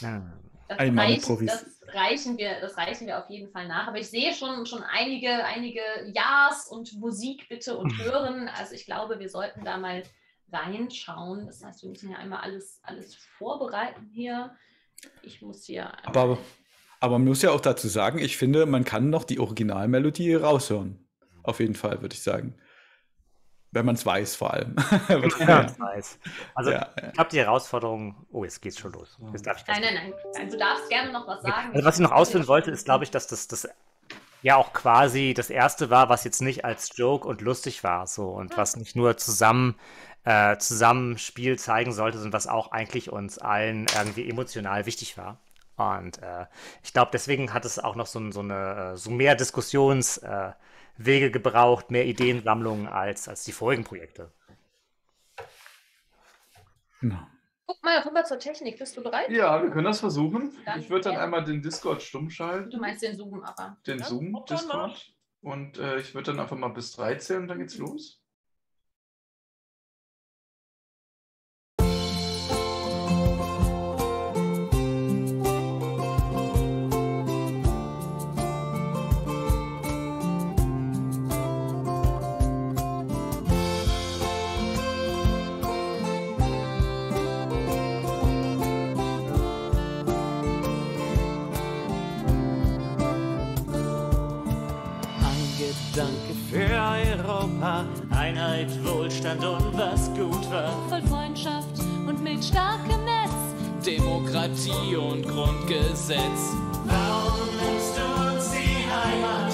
Ja. Das, reicht, das, reichen wir, das reichen wir auf jeden Fall nach. Aber ich sehe schon, schon einige, einige Ja's und Musik bitte und hören. Also ich glaube, wir sollten da mal reinschauen. Das heißt, wir müssen ja einmal alles, alles vorbereiten hier. Ich muss hier. Aber, aber man muss ja auch dazu sagen, ich finde, man kann noch die Originalmelodie raushören. Auf jeden Fall, würde ich sagen. Wenn man es weiß, vor allem. Wenn man es weiß. Also, ja, ja. ich habe die Herausforderung. Oh, jetzt geht's schon los. Jetzt darf ich nein, nein, nein, nein. Du darfst gerne noch was sagen. Also, was ich noch ausführen wollte, ist, glaube ich, dass das, das ja auch quasi das erste war, was jetzt nicht als Joke und lustig war. So und was nicht nur zusammen. Äh, Zusammenspiel zeigen sollte, sondern was auch eigentlich uns allen irgendwie emotional wichtig war. Und äh, ich glaube, deswegen hat es auch noch so, so eine so mehr Diskussions- äh, Wege gebraucht, mehr Ideensammlungen als, als die vorigen Projekte. Genau. Guck mal rüber zur Technik. Bist du bereit? Ja, wir können das versuchen. Dann ich würde dann gerne. einmal den Discord stumm schalten, Du meinst den Zoom aber. den Ja, Zoom. Discord. Und äh, ich würde dann einfach mal bis 13 und dann geht's los. Wohlstand und was gut war. voll Freundschaft und mit starkem Netz. Demokratie und Grundgesetz. Warum nimmst du uns die Heimat?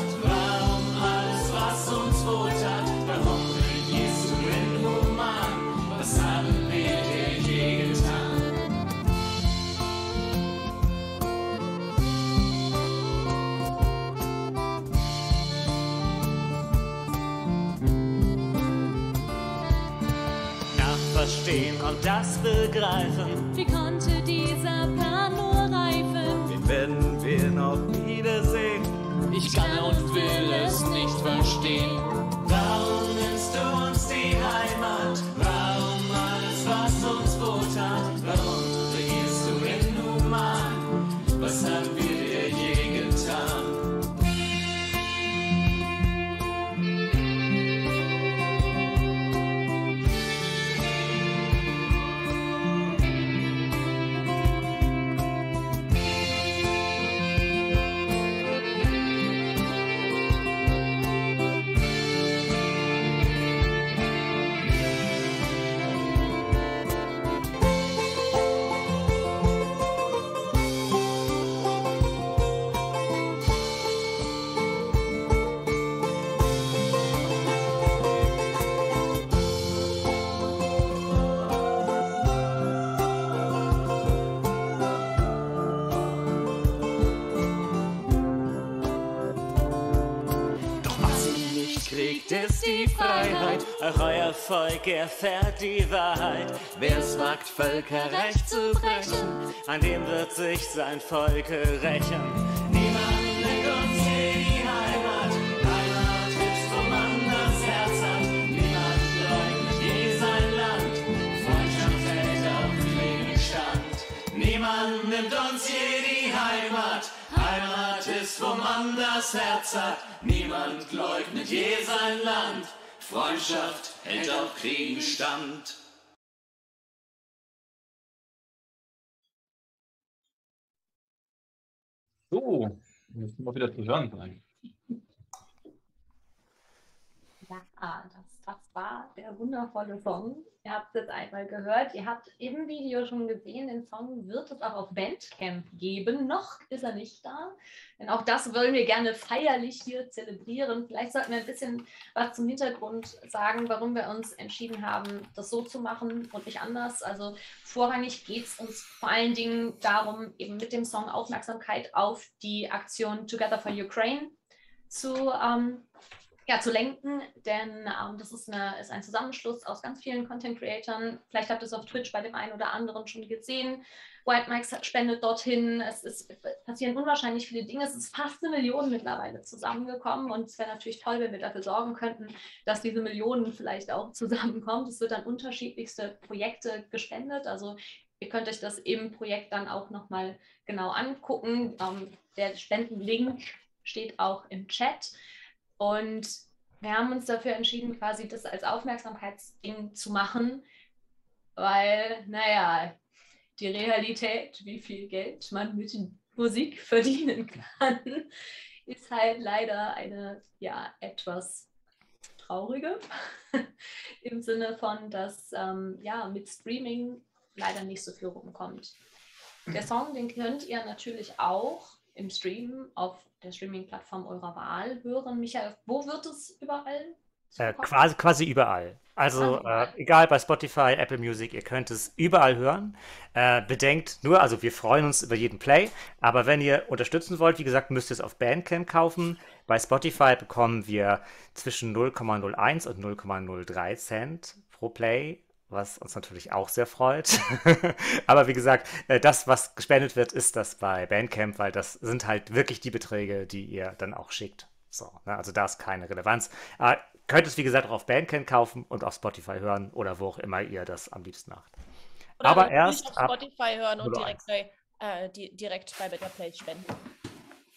Und das Begreifen, Wie konnte dieser Plan nur reifen? den werden wir noch wiedersehen. Ich kann und will es nicht verstehen. Die Freiheit. Auch euer Volk erfährt die Wahrheit. Wer es wagt, Völkerrecht zu brechen, an dem wird sich sein Volk rächen. Das Herz hat. Niemand leugnet je sein Land. Freundschaft hält auf Kriegen stand. So, müssen wir wieder zu hören sein. Ja, das war der wundervolle Song. Ihr habt es jetzt einmal gehört. Ihr habt im Video schon gesehen, den Song wird es auch auf Bandcamp geben. Noch ist er nicht da. Denn auch das wollen wir gerne feierlich hier zelebrieren. Vielleicht sollten wir ein bisschen was zum Hintergrund sagen, warum wir uns entschieden haben, das so zu machen und nicht anders. Also vorrangig geht es uns vor allen Dingen darum, eben mit dem Song Aufmerksamkeit auf die Aktion Together for Ukraine zu ähm, ja, zu lenken, denn ähm, das ist, eine, ist ein Zusammenschluss aus ganz vielen Content Creatern. Vielleicht habt ihr es auf Twitch bei dem einen oder anderen schon gesehen. White Mike spendet dorthin. Es ist, passieren unwahrscheinlich viele Dinge. Es ist fast eine Million mittlerweile zusammengekommen und es wäre natürlich toll, wenn wir dafür sorgen könnten, dass diese Millionen vielleicht auch zusammenkommt. Es wird an unterschiedlichste Projekte gespendet. Also ihr könnt euch das im Projekt dann auch nochmal genau angucken. Ähm, der Spendenlink steht auch im Chat. Und wir haben uns dafür entschieden, quasi das als Aufmerksamkeitsding zu machen, weil, naja, die Realität, wie viel Geld man mit Musik verdienen kann, ist halt leider eine, ja, etwas traurige. Im Sinne von, dass, ähm, ja, mit Streaming leider nicht so viel rumkommt. Der Song, den könnt ihr natürlich auch im Stream auf der Streaming-Plattform eurer Wahl hören. Michael, wo wird es überall? Äh, quasi, quasi überall. Also äh, egal bei Spotify, Apple Music, ihr könnt es überall hören. Äh, bedenkt nur, also wir freuen uns über jeden Play, aber wenn ihr unterstützen wollt, wie gesagt, müsst ihr es auf Bandcamp kaufen. Bei Spotify bekommen wir zwischen 0,01 und 0,03 Cent pro Play was uns natürlich auch sehr freut. Aber wie gesagt, äh, das, was gespendet wird, ist das bei Bandcamp, weil das sind halt wirklich die Beträge, die ihr dann auch schickt. So, ne? also da ist keine Relevanz. Aber könnt es, wie gesagt, auch auf Bandcamp kaufen und auf Spotify hören oder wo auch immer ihr das am liebsten macht. Oder Aber erst auf Spotify hören und 01. direkt bei, äh, die, direkt bei Better Place spenden.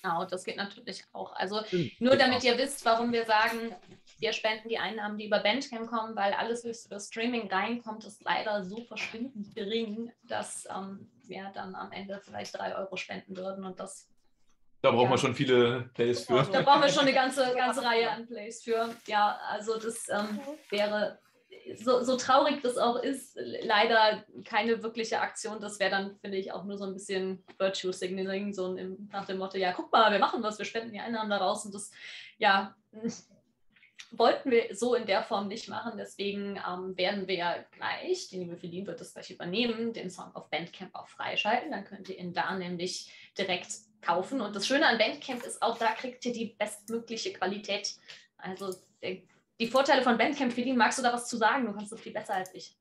Genau, das geht natürlich auch. Also Stimmt, nur damit auch. ihr wisst, warum wir sagen, wir spenden die Einnahmen, die über Bandcamp kommen, weil alles, was über Streaming reinkommt, ist leider so verschwindend gering, dass ähm, wir dann am Ende vielleicht drei Euro spenden würden und das Da braucht Ja. man schon viele Plays für. Da brauchen wir schon eine ganze, ganze Reihe an Plays für. Ja, also das ähm, wäre, so, so traurig das auch ist, leider keine wirkliche Aktion. Das wäre dann, finde ich, auch nur so ein bisschen Virtue Signaling, so im, nach dem Motto, ja, guck mal, wir machen was, wir spenden die Einnahmen daraus und das, ja, wollten wir so in der Form nicht machen. Deswegen ähm, werden wir gleich, die liebe Feline wird das gleich übernehmen, den Song auf Bandcamp auch freischalten. Dann könnt ihr ihn da nämlich direkt kaufen. Und das Schöne an Bandcamp ist auch, da kriegt ihr die bestmögliche Qualität. Also der, die Vorteile von Bandcamp, Feline, magst du da was zu sagen? Du kannst das viel besser als ich.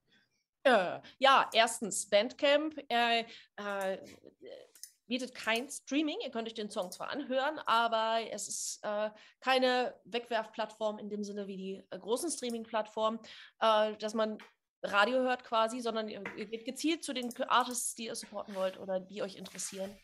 Äh, ja, erstens, Bandcamp äh, äh, bietet kein Streaming. Ihr könnt euch den Song zwar anhören, aber es ist äh, keine Wegwerfplattform in dem Sinne wie die äh, großen Streaming-Plattformen, äh, dass man Radio hört quasi, sondern ihr, ihr geht gezielt zu den Artists, die ihr supporten wollt oder die euch interessieren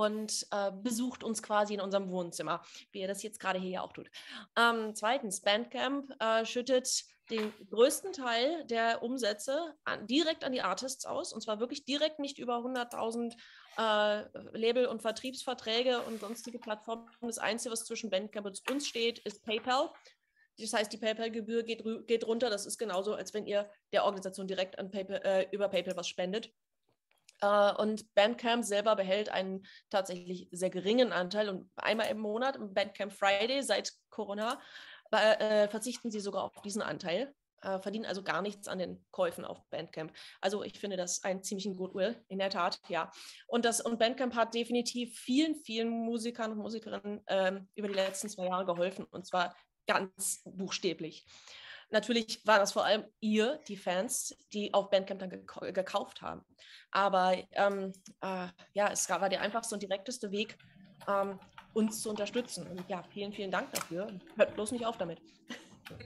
und äh, besucht uns quasi in unserem Wohnzimmer, wie ihr das jetzt gerade hier ja auch tut. Ähm, zweitens, Bandcamp äh, schüttet den größten Teil der Umsätze an, direkt an die Artists aus und zwar wirklich direkt nicht über 100.000 äh, Label- und Vertriebsverträge und sonstige Plattformen. Das Einzige, was zwischen Bandcamp und uns steht, ist PayPal. Das heißt, die PayPal-Gebühr geht, geht runter. Das ist genauso, als wenn ihr der Organisation direkt an PayPal, äh, über PayPal was spendet. Äh, und Bandcamp selber behält einen tatsächlich sehr geringen Anteil. Und einmal im Monat, im Bandcamp Friday seit Corona, äh, verzichten sie sogar auf diesen Anteil, äh, verdienen also gar nichts an den Käufen auf Bandcamp. Also ich finde das einen ziemlichen Goodwill, in der Tat, ja. Und, das, und Bandcamp hat definitiv vielen, vielen Musikern und Musikerinnen ähm, über die letzten zwei Jahre geholfen und zwar ganz buchstäblich. Natürlich war das vor allem ihr, die Fans, die auf Bandcamp dann gekau gekauft haben. Aber ähm, äh, ja, es war der einfachste und direkteste Weg, ähm, uns zu unterstützen. Und ja, vielen, vielen Dank dafür. Hört bloß nicht auf damit.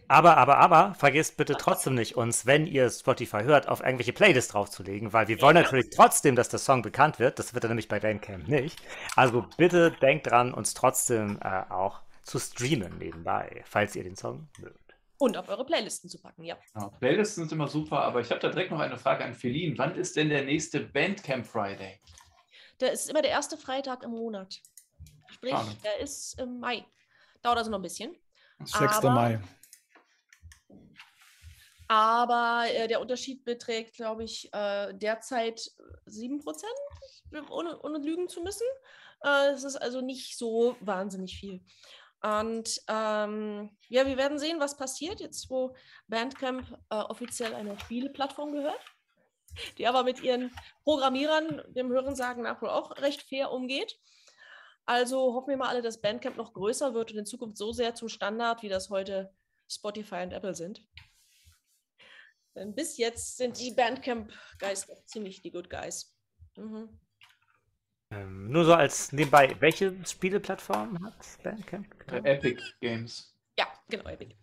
Aber, aber, aber, vergesst bitte trotzdem nicht, uns, wenn ihr Spotify hört, auf irgendwelche Playlists draufzulegen, weil wir wollen natürlich trotzdem, dass der Song bekannt wird. Das wird er nämlich bei Bandcamp nicht. Also bitte denkt dran, uns trotzdem äh, auch zu streamen nebenbei, falls ihr den Song mögt. Und auf eure Playlisten zu packen, ja. Ja, Playlists sind immer super, aber ich habe da direkt noch eine Frage an Feline. Wann ist denn der nächste Bandcamp Friday? Der ist immer der erste Freitag im Monat. Sprich, Schade. der ist im Mai. Dauert also noch ein bisschen. 6. Aber- Mai. Aber äh, der Unterschied beträgt, glaube ich, äh, derzeit 7%, ohne, ohne lügen zu müssen. Äh, es ist also nicht so wahnsinnig viel. Und ähm, ja, wir werden sehen, was passiert jetzt, wo Bandcamp äh, offiziell einer Spieleplattform gehört, die aber mit ihren Programmierern, dem Hörensagen nach wohl auch recht fair umgeht. Also hoffen wir mal alle, dass Bandcamp noch größer wird und in Zukunft so sehr zum Standard, wie das heute Spotify und Apple sind. Denn bis jetzt sind die Bandcamp-Guys noch ziemlich die Good Guys. Mhm. Ähm, nur so als nebenbei, welche Spieleplattform hat Bandcamp? Äh, Epic Games. Ja, genau, Epic.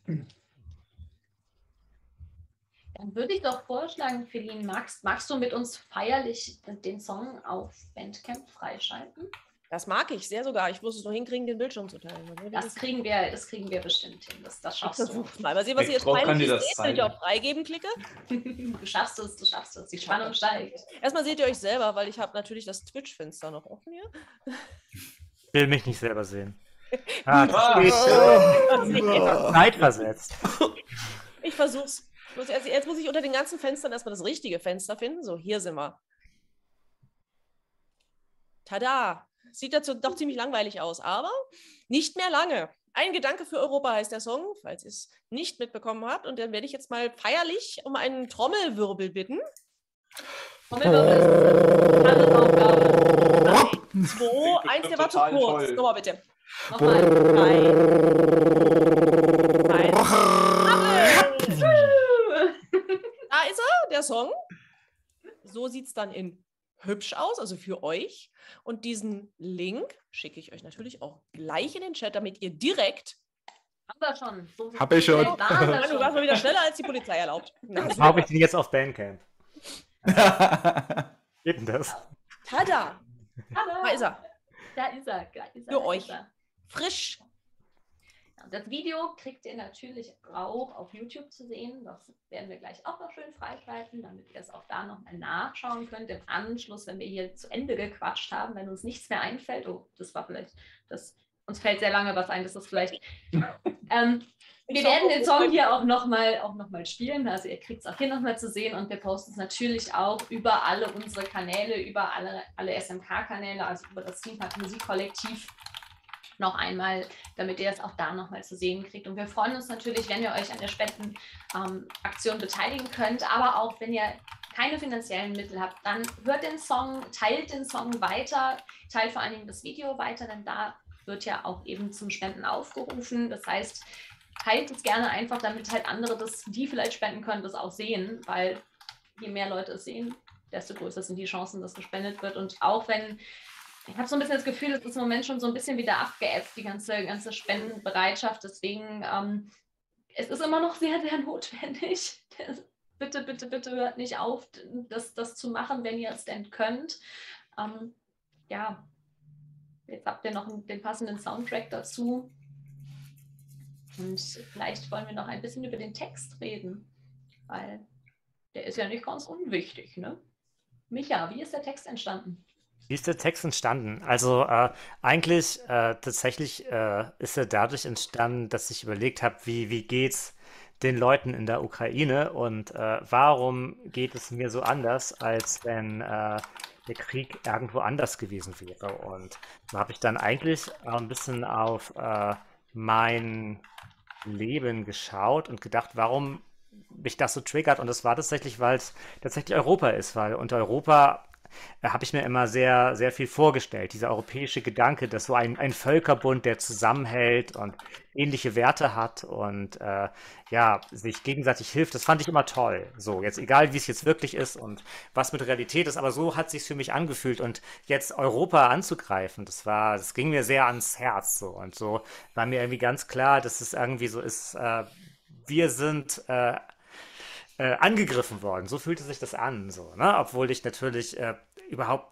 Dann würde ich doch vorschlagen, Feline, magst, magst du mit uns feierlich den Song auf Bandcamp freischalten? Das mag ich sehr sogar. Ich muss es nur hinkriegen, den Bildschirm zu teilen. Ne? Das kriegen wir, das kriegen wir bestimmt hin. Das, das ich schaffst du. mal. Mal sehen, was ihr jetzt peinlich das seht, wenn ich auf Freigeben klicke. Du schaffst es, du schaffst es. Die Spannung steigt. Erstmal seht ihr euch selber, weil ich habe natürlich das Twitch-Fenster noch offen hier. will mich nicht selber sehen. Ah, das Ah. geht Zeit versetzt. Ich versuch's. Ich muss- also Jetzt muss ich unter den ganzen Fenstern erstmal das richtige Fenster finden. So, hier sind wir. Tada! Sieht dazu doch ziemlich langweilig aus, aber nicht mehr lange. Ein Gedanke für Europa heißt der Song, falls ihr es nicht mitbekommen habt. Und dann werde ich jetzt mal feierlich um einen Trommelwirbel bitten. Trommelwirbel. Handelsaufgabe. Drei, zwei, eins, der war zu kurz. Nochmal bitte. Nochmal. Drei, eins. Da ist er, der Song. So sieht es dann in hübsch aus, also für euch. Und diesen Link schicke ich euch natürlich auch gleich in den Chat, damit ihr direkt. Haben wir schon. So Hab ich schon. waren Du warst mal wieder schneller, als die Polizei erlaubt. Habe ich den jetzt auf Bandcamp? Geht denn das? tada! Tada. Da ist er. Da ist er. Da ist er. Für euch. Ist er. Frisch. Ja, Das Video kriegt ihr natürlich auch auf YouTube zu sehen. Das werden wir gleich auch noch schön freischalten, damit ihr es auch da nochmal nachschauen könnt. Im Anschluss, wenn wir hier zu Ende gequatscht haben, wenn uns nichts mehr einfällt. Oh, das war vielleicht, das, uns fällt sehr lange was ein, das ist vielleicht. ähm, wir werden den Song hier auch nochmal auch noch mal spielen. Also ihr kriegt es auch hier nochmal zu sehen und wir posten es natürlich auch über alle unsere Kanäle, über alle, alle SMK-Kanäle, also über das Steampunk Musikkollektiv noch einmal, damit ihr das auch da nochmal zu sehen kriegt. Und wir freuen uns natürlich, wenn ihr euch an der Spendenaktion beteiligen könnt, aber auch wenn ihr keine finanziellen Mittel habt, dann hört den Song, teilt den Song weiter, teilt vor allen Dingen das Video weiter, denn da wird ja auch eben zum Spenden aufgerufen. Das heißt, teilt es gerne einfach, damit halt andere, das, die vielleicht spenden können, das auch sehen, weil je mehr Leute es sehen, desto größer sind die Chancen, dass gespendet wird. Und auch wenn ich habe so ein bisschen das Gefühl, es ist im Moment schon so ein bisschen wieder abgeätzt, die ganze, ganze Spendenbereitschaft. Deswegen, ähm, es ist immer noch sehr, sehr notwendig. bitte, bitte, bitte hört nicht auf, das, das zu machen, wenn ihr es denn könnt. Ähm, ja, jetzt habt ihr noch den passenden Soundtrack dazu. Und vielleicht wollen wir noch ein bisschen über den Text reden, weil der ist ja nicht ganz unwichtig, ne? Micha, wie ist der Text entstanden? Wie ist der Text entstanden? Also äh, eigentlich äh, tatsächlich äh, ist er dadurch entstanden, dass ich überlegt habe, wie, wie geht's den Leuten in der Ukraine und äh, warum geht es mir so anders, als wenn äh, der Krieg irgendwo anders gewesen wäre. Und so habe ich dann eigentlich ein bisschen auf äh, mein Leben geschaut und gedacht, warum mich das so triggert. Und das war tatsächlich, weil es tatsächlich Europa ist, weil unter Europa habe ich mir immer sehr, sehr viel vorgestellt. Dieser europäische Gedanke, dass so ein, ein Völkerbund, der zusammenhält und ähnliche Werte hat und äh, ja, sich gegenseitig hilft, das fand ich immer toll. So, jetzt egal, wie es jetzt wirklich ist und was mit Realität ist, aber so hat sich für mich angefühlt. Und jetzt Europa anzugreifen, das war, das ging mir sehr ans Herz. So und so war mir irgendwie ganz klar, dass es irgendwie so ist, äh, wir sind äh, äh, angegriffen worden. So fühlte sich das an, so, ne? Obwohl ich natürlich äh, überhaupt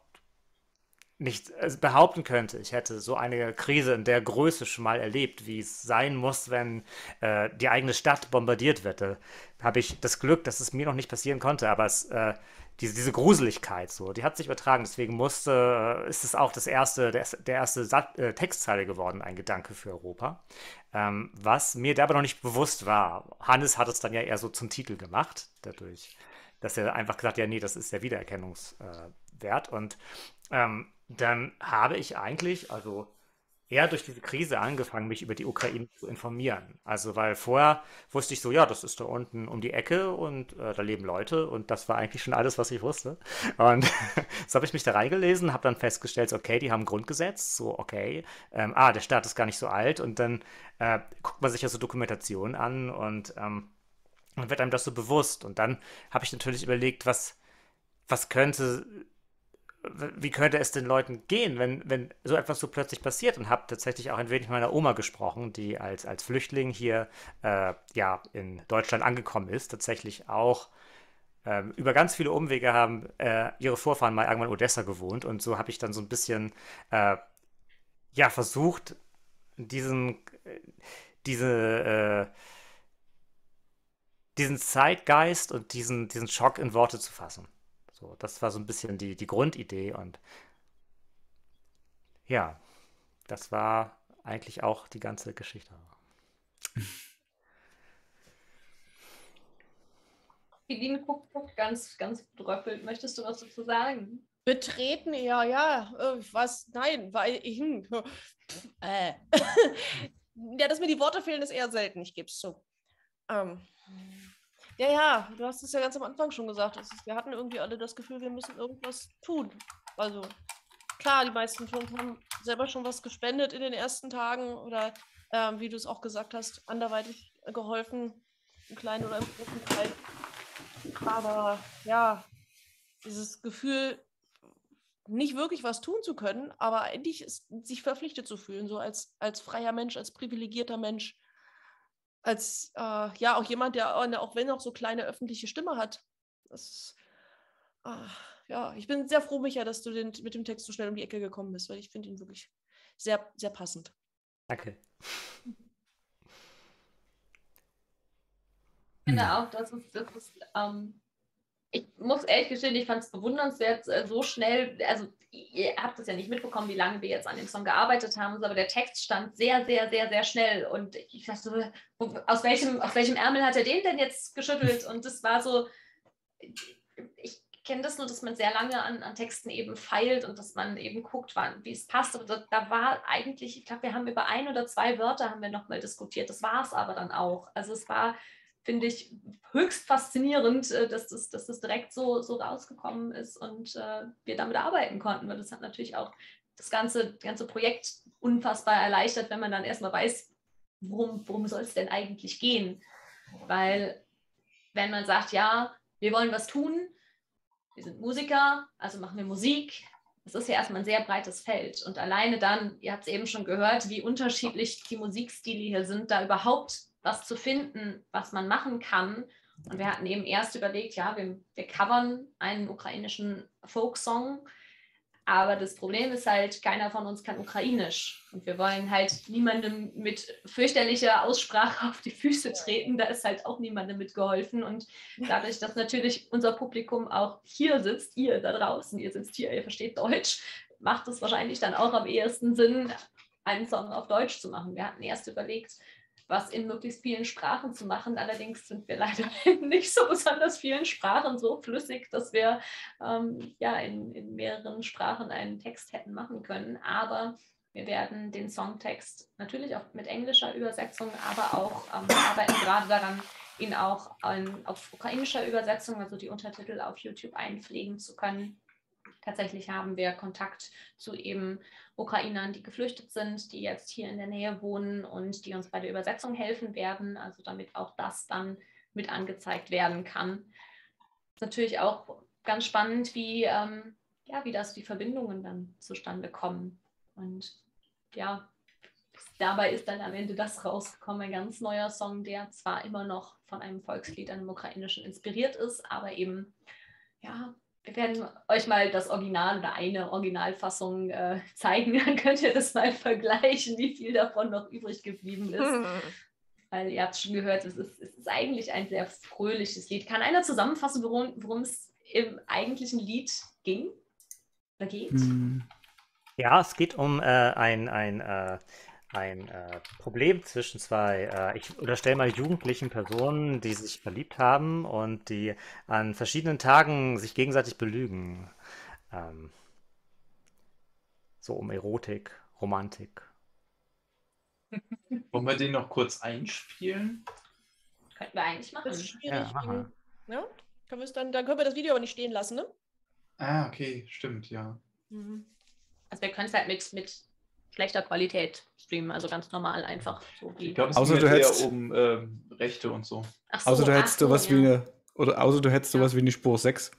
nicht äh, behaupten könnte, ich hätte so eine Krise in der Größe schon mal erlebt, wie es sein muss, wenn äh, die eigene Stadt bombardiert wird. Da habe ich das Glück, dass es mir noch nicht passieren konnte, aber es, äh, diese, diese Gruseligkeit, so, die hat sich übertragen. Deswegen musste, äh, ist es auch das erste, der, der erste Sat äh, Textzeile geworden, ein Gedanke für Europa. Ähm, was mir dabei noch nicht bewusst war. Hannes hat es dann ja eher so zum Titel gemacht, dadurch, dass er einfach gesagt hat, ja, nee, das ist der Wiedererkennungswert. Und ähm, dann habe ich eigentlich, also eher durch diese Krise angefangen, mich über die Ukraine zu informieren. Also, weil vorher wusste ich so, ja, das ist da unten um die Ecke und äh, da leben Leute und das war eigentlich schon alles, was ich wusste. Und so habe ich mich da reingelesen, habe dann festgestellt, okay, die haben ein Grundgesetz, so, okay, ähm, ah, der Staat ist gar nicht so alt und dann äh, guckt man sich ja so Dokumentationen an und ähm, dann wird einem das so bewusst. Und dann habe ich natürlich überlegt, was, was könnte wie könnte es den Leuten gehen, wenn, wenn so etwas so plötzlich passiert? Und habe tatsächlich auch ein wenig mit meiner Oma gesprochen, die als, als Flüchtling hier äh, ja, in Deutschland angekommen ist, tatsächlich auch ähm, über ganz viele Umwege haben äh, ihre Vorfahren mal irgendwann in Odessa gewohnt. Und so habe ich dann so ein bisschen äh, ja, versucht, diesen, äh, diese, äh, diesen Zeitgeist und diesen, diesen Schock in Worte zu fassen. So, das war so ein bisschen die, die Grundidee und ja, das war eigentlich auch die ganze Geschichte. Eline guckt, guckt ganz, ganz bedröppelt. Möchtest du was dazu sagen? Betreten, ja, ja. Äh, was? Nein, weil ich. Hm, äh. ja, dass mir die Worte fehlen, ist eher selten, ich gebe es zu. Ähm, ja, ja, du hast es ja ganz am Anfang schon gesagt. Es ist, wir hatten irgendwie alle das Gefühl, wir müssen irgendwas tun. Also, klar, die meisten von uns haben selber schon was gespendet in den ersten Tagen oder, ähm, wie du es auch gesagt hast, anderweitig geholfen, im kleinen oder im großen Teil. Aber ja, dieses Gefühl, nicht wirklich was tun zu können, aber eigentlich ist, sich verpflichtet zu fühlen, so als, als freier Mensch, als privilegierter Mensch, als äh, ja auch jemand, der auch, auch wenn auch so kleine öffentliche Stimme hat. Das, ah, ja, ich bin sehr froh, Micha, dass du den, mit dem Text so schnell um die Ecke gekommen bist, weil ich finde ihn wirklich sehr, sehr passend. Danke. Ich finde auch, das ist, das ist ähm, ich muss ehrlich gestehen, ich fand es bewundernswert, äh, so schnell, also ihr habt es ja nicht mitbekommen, wie lange wir jetzt an dem Song gearbeitet haben, aber der Text stand sehr, sehr, sehr, sehr schnell und ich dachte so, aus welchem, aus welchem Ärmel hat er den denn jetzt geschüttelt? Und das war so, ich kenne das nur, dass man sehr lange an, an Texten eben feilt und dass man eben guckt, wann, wie es passt. Aber da, da war eigentlich, ich glaube, wir haben über ein oder zwei Wörter haben wir nochmal diskutiert. Das war es aber dann auch. Also es war, finde ich, höchst faszinierend, äh, dass das, dass das direkt so, so rausgekommen ist und äh, wir damit arbeiten konnten. Weil das hat natürlich auch das ganze, ganze Projekt unfassbar erleichtert, wenn man dann erstmal weiß, worum, worum soll es denn eigentlich gehen. Weil wenn man sagt, ja, wir wollen was tun, wir sind Musiker, also machen wir Musik. Das ist ja erstmal ein sehr breites Feld. Und alleine dann, ihr habt es eben schon gehört, wie unterschiedlich die Musikstile hier sind, da überhaupt was zu finden, was man machen kann. Und wir hatten eben erst überlegt, ja, wir, wir covern einen ukrainischen Folksong. Aber das Problem ist halt, keiner von uns kann Ukrainisch. Und wir wollen halt niemandem mit fürchterlicher Aussprache auf die Füße treten. Da ist halt auch niemandem mitgeholfen. Und dadurch, dass natürlich unser Publikum auch hier sitzt, ihr da draußen, ihr sitzt hier, ihr versteht Deutsch, macht es wahrscheinlich dann auch am ehesten Sinn, einen Song auf Deutsch zu machen. Wir hatten erst überlegt, was in möglichst vielen Sprachen zu machen. Allerdings sind wir leider nicht so besonders vielen Sprachen so flüssig, dass wir ähm, ja in, in mehreren Sprachen einen Text hätten machen können. Aber wir werden den Songtext natürlich auch mit englischer Übersetzung, aber auch ähm, arbeiten gerade daran, ihn auch in, auf ukrainischer Übersetzung, also die Untertitel auf YouTube einpflegen zu können. Tatsächlich haben wir Kontakt zu eben Ukrainern, die geflüchtet sind, die jetzt hier in der Nähe wohnen und die uns bei der Übersetzung helfen werden, also damit auch das dann mit angezeigt werden kann. Ist natürlich auch ganz spannend, wie, ähm, ja, wie das die Verbindungen dann zustande kommen. Und ja, dabei ist dann am Ende das rausgekommen, ein ganz neuer Song, der zwar immer noch von einem Volkslied, einem ukrainischen, inspiriert ist, aber eben, ja, wir werden euch mal das Original oder eine Originalfassung äh, zeigen, dann könnt ihr das mal vergleichen, wie viel davon noch übrig geblieben ist. Weil ihr habt schon gehört, es ist, es ist eigentlich ein sehr fröhliches Lied. Kann einer zusammenfassen, worum, worum es im eigentlichen Lied ging? Oder geht? Hm. Ja, es geht um äh, ein, ein, äh, ein äh, Problem zwischen zwei, äh, ich unterstelle mal jugendlichen Personen, die sich verliebt haben und die an verschiedenen Tagen sich gegenseitig belügen. Ähm, so um Erotik, Romantik. Wollen wir den noch kurz einspielen? Könnten wir eigentlich machen. Das ist schwierig. Ja, machen gegen- ja? Können wir es dann, dann können wir das Video aber nicht stehen lassen, ne? Ah, okay, stimmt, ja. Also wir können es halt mit, mit schlechter Qualität streamen, also ganz normal einfach so wie. Ich glaube, es Außer du eher hättest- um ähm, Rechte und so. Ach Außer du hättest sowas ja. wie eine, oder außer du hättest Ja. sowas wie eine Spur 6.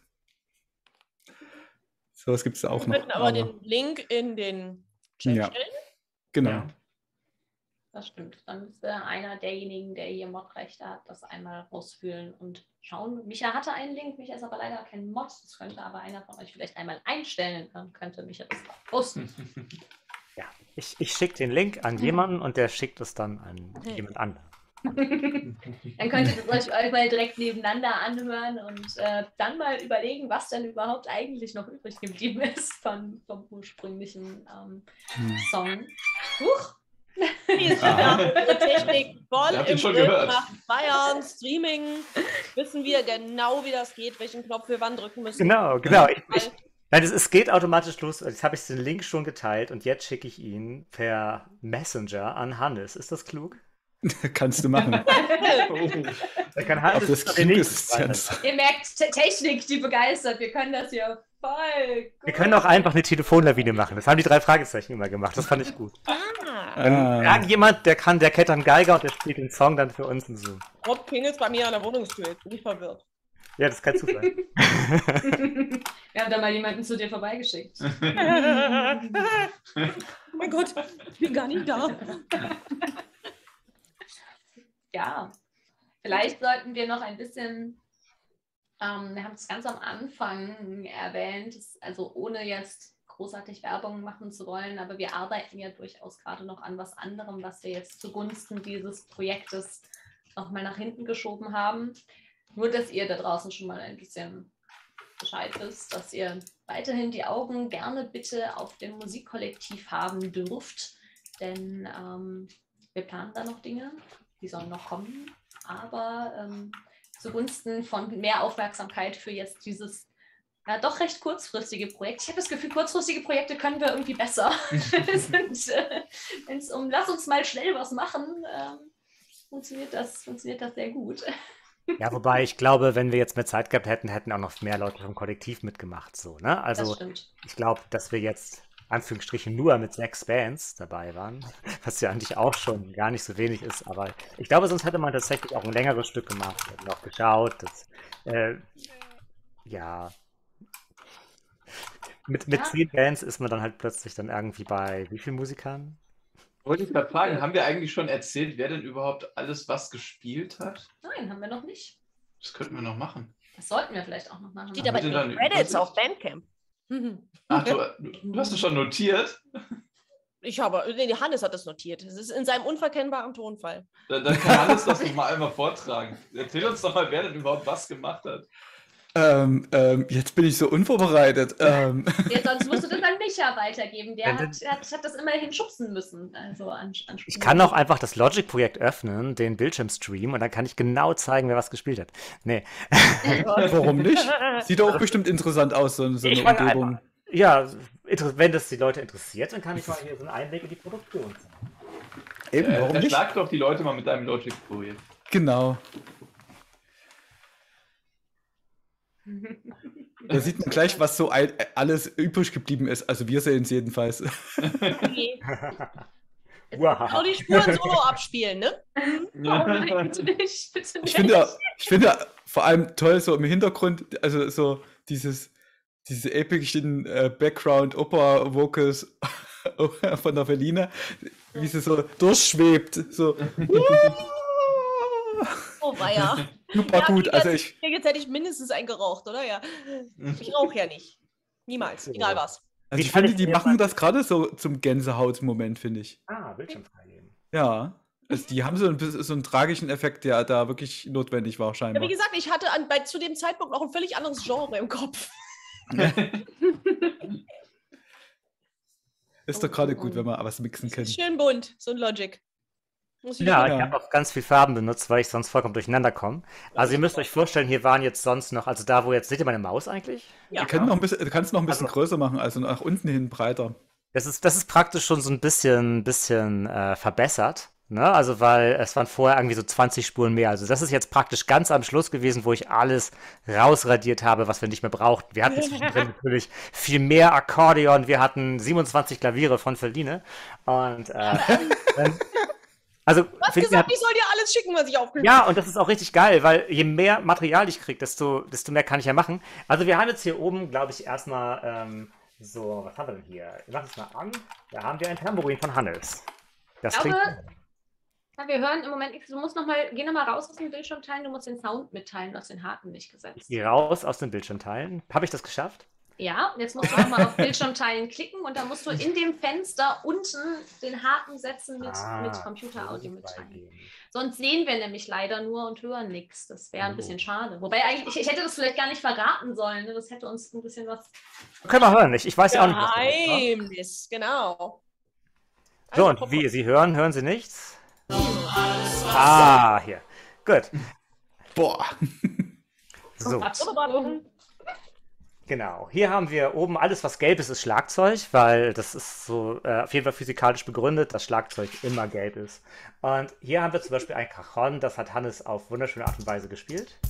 Sowas gibt es auch Wir noch. könnten aber den Link in den Chat Ja. stellen. genau. Ja. Das stimmt. Dann müsste einer derjenigen, der hier Mod-Rechte hat, das einmal ausfüllen und schauen. Micha hatte einen Link, Micha ist aber leider kein Mod. Das könnte aber einer von euch vielleicht einmal einstellen. Dann könnte Micha das posten. Ja, ich, ich schicke den Link an jemanden und der schickt es dann an jemand anderen. Dann könnt ihr das euch, euch mal direkt nebeneinander anhören und äh, dann mal überlegen, was denn überhaupt eigentlich noch übrig geblieben ist von, vom ursprünglichen ähm, Hm. Song. Huch! Wie ist Technik voll im schon Griff gehört. nach Bayern, Streaming. Wissen wir genau, wie das geht, welchen Knopf wir wann drücken müssen. Genau, genau. Ich, ich, nein, es, es geht automatisch los. Jetzt habe ich den Link schon geteilt und jetzt schicke ich ihn per Messenger an Hannes. Ist das klug? Kannst du machen. Da kann Ob Hannes das den klug ist, Jens. Ihr merkt, Te- Technik, die begeistert. Wir können das hier voll gut. Wir können auch einfach eine Telefonlawine machen. Das haben die drei Fragezeichen immer gemacht. Das fand ich gut. Ah, Ah, Irgendjemand, der kann, der kennt dann Geiger und der spielt den Song dann für uns in Zoom. Rob klingelt bei mir an der Wohnungstür. Jetzt bin ich verwirrt. Ja, das ist kein Zufall. Wir haben da mal jemanden zu dir vorbeigeschickt. oh mein Gott, ich bin gar nicht da. Ja, vielleicht sollten wir noch ein bisschen, ähm, wir haben es ganz am Anfang erwähnt, also ohne jetzt großartig Werbung machen zu wollen, aber wir arbeiten ja durchaus gerade noch an was anderem, was wir jetzt zugunsten dieses Projektes nochmal nach hinten geschoben haben. Nur, dass ihr da draußen schon mal ein bisschen Bescheid wisst, dass ihr weiterhin die Augen gerne bitte auf dem Musikkollektiv haben dürft, denn ähm, wir planen da noch Dinge, die sollen noch kommen, aber ähm, zugunsten von mehr Aufmerksamkeit für jetzt dieses ja, doch recht kurzfristige Projekt. Ich habe das Gefühl, kurzfristige Projekte können wir irgendwie besser. Wenn es um lass uns mal schnell was machen, ähm, funktioniert, das, funktioniert das sehr gut. Ja, wobei ich glaube, wenn wir jetzt mehr Zeit gehabt hätten, hätten auch noch mehr Leute vom Kollektiv mitgemacht. So, ne? Also ich glaube, dass wir jetzt Anführungsstrichen nur mit sechs Bands dabei waren, was ja eigentlich auch schon gar nicht so wenig ist, aber ich glaube, sonst hätte man tatsächlich auch ein längeres Stück gemacht, wir hätten auch geschaut, dass, äh, ja, mit, mit Ja. zehn Bands ist man dann halt plötzlich dann irgendwie bei wie vielen Musikern? Wollte ich gerade fragen, haben wir eigentlich schon erzählt, wer denn überhaupt alles was gespielt hat? Nein, haben wir noch nicht. Das könnten wir noch machen. Das sollten wir vielleicht auch noch machen. Steht aber in den dann Credits auf Bandcamp. Ach, du, du hast es schon notiert? Ich habe, nee, Hannes hat das notiert. Es ist in seinem unverkennbaren Tonfall. Dann, dann kann Hannes das noch mal einmal vortragen. Erzähl uns doch mal, wer denn überhaupt was gemacht hat. Ähm, ähm, jetzt bin ich so unvorbereitet. Ähm, Ja, sonst musst du das an Micha weitergeben. Der hat, hat, hat das immerhin schubsen müssen. Also an, an Ich kann auch einfach das Logic-Projekt öffnen, den Bildschirmstream, und dann kann ich genau zeigen, wer was gespielt hat. Nee. warum nicht? Sieht doch auch bestimmt interessant aus, so, so eine Umgebung. einfach- Ja, wenn das die Leute interessiert, dann kann ich mal hier so einen Einblick in die Produktion zeigen. Eben, Äh, warum nicht? erschlag doch die Leute mal mit deinem Logic-Projekt. Genau. Da sieht man gleich, was so alles übrig geblieben ist. Also wir sehen es jedenfalls. Okay. Wow. Die Spuren solo abspielen, ne? Bitte nicht. Ich finde, ich finde vor allem toll so im Hintergrund, also so dieses, diese epischen äh, Background-Opera-Vocals von der Feline, wie sie so durchschwebt. So. Oh, weia. Super Ja, gut. jetzt- Also ich, Jetzt hätte ich mindestens einen geraucht, oder? Ja. Ich rauche ja nicht. Niemals. Egal was. also ich finde, die machen das gerade so zum Gänsehaut-Moment, finde ich. Ah, Bildschirm freigeben. Ja. Also die haben so einen, so einen tragischen Effekt, der da wirklich notwendig war, Ja, scheinbar. wie gesagt, ich hatte an, bei, zu dem Zeitpunkt noch ein völlig anderes Genre im Kopf. Ist doch gerade gut, wenn man was mixen kann. Schön bunt, so ein Logic. Ja, ich habe auch ganz viel Farben benutzt, weil ich sonst vollkommen durcheinander komme. Also ihr müsst euch vorstellen, hier waren jetzt sonst noch, also da wo jetzt, seht ihr meine Maus eigentlich? Ja. Können noch ein bisschen, du kannst noch ein bisschen Also- größer machen, also nach unten hin breiter. Das ist, das ist praktisch schon so ein bisschen, bisschen äh, verbessert. Ne? Also, weil es waren vorher irgendwie so 20 Spuren mehr. Also, das ist jetzt praktisch ganz am Schluss gewesen, wo ich alles rausradiert habe, was wir nicht mehr brauchten. Wir hatten zwischendrin natürlich viel mehr Akkordeon. Wir hatten 27 Klaviere von Feline. Und, äh, also, Du hast gesagt, hat, ich soll dir alles schicken, was ich aufgeschrieben ja, und das ist auch richtig geil, weil je mehr Material ich kriege, desto, desto mehr kann ich ja machen. Also wir haben jetzt hier oben, glaube ich, erstmal ähm, so, was haben wir denn hier? Ich mach das mal an. Da haben wir ein Tambourin von Hannes. Das Ich klingt. glaube, Ja, wir hören im Moment nichts. Du musst noch mal, geh nochmal raus aus dem Bildschirm teilen. Du musst den Sound mitteilen. Du hast den Haken nicht Ich gesetzt. gehe raus aus dem Bildschirm teilen. Habe ich das geschafft? Ja, und jetzt musst du nochmal auf Bildschirm teilen klicken und dann musst du in dem Fenster unten den Haken setzen mit, Ah, mit Computeraudio mitteilen. Sonst sehen wir nämlich leider nur und hören nichts. Das wäre ein Oh. bisschen schade. Wobei eigentlich, ich, ich hätte das vielleicht gar nicht verraten sollen. Ne? Das hätte uns ein bisschen was. Können wir hören. Ich, ich weiß ja auch nicht, ne? Geheimnis, genau. So, Also, und wie Sie hören, hören Sie nichts? Ah, hier. Gut. Boah. So. Genau. Hier haben wir oben alles, was gelb ist, ist Schlagzeug, weil das ist so äh, auf jeden Fall physikalisch begründet, dass Schlagzeug immer gelb ist. Und hier haben wir zum Beispiel ein Cajon, das hat Hannes auf wunderschöne Art und Weise gespielt.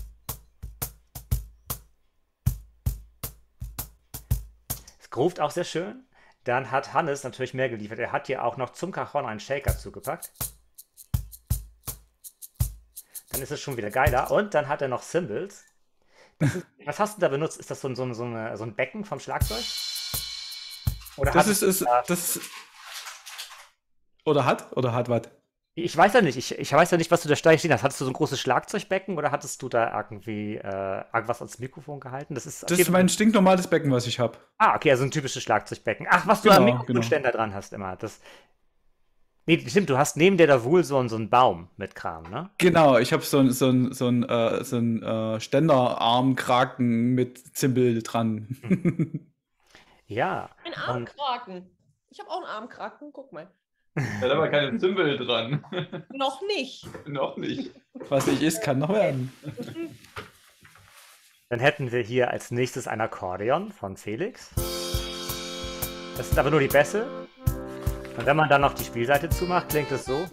Es groovt auch sehr schön. Dann hat Hannes natürlich mehr geliefert. Er hat hier auch noch zum Cajon einen Shaker zugepackt. Dann ist es schon wieder geiler. Und dann hat er noch Cymbals. Was hast du da benutzt? Ist das so, ein- so, so, eine, so ein Becken vom Schlagzeug? Oder Das ist, ist da- das. Oder hat? Oder hat was? Ich weiß ja nicht, ich, ich weiß ja nicht, was du da stehen hast. Hattest du so ein großes Schlagzeugbecken oder hattest du da irgendwie äh, irgendwas ans Mikrofon gehalten? Das ist, Das ist mein stinknormales Becken, was ich habe. Ah, okay, also ein typisches Schlagzeugbecken. Ach, was du Genau, am genau. Mikrofonständer dran hast immer. Das. Nee, stimmt, du hast neben dir da wohl so, einen- so einen Baum mit Kram, ne? Genau, ich habe so ein, so ein, so ein, äh, so ein äh, Ständerarmkraken mit Zimbel dran. Ja. Ein Armkraken. Ich habe auch einen Armkraken, guck mal. Da hat aber keine Zimbel dran. Noch nicht. Noch nicht. was nicht ist, kann noch werden. dann hätten wir hier als nächstes ein Akkordeon von Felix. Das ist aber nur die Bässe. Und wenn man dann noch die Spielseite zumacht, klingt es so.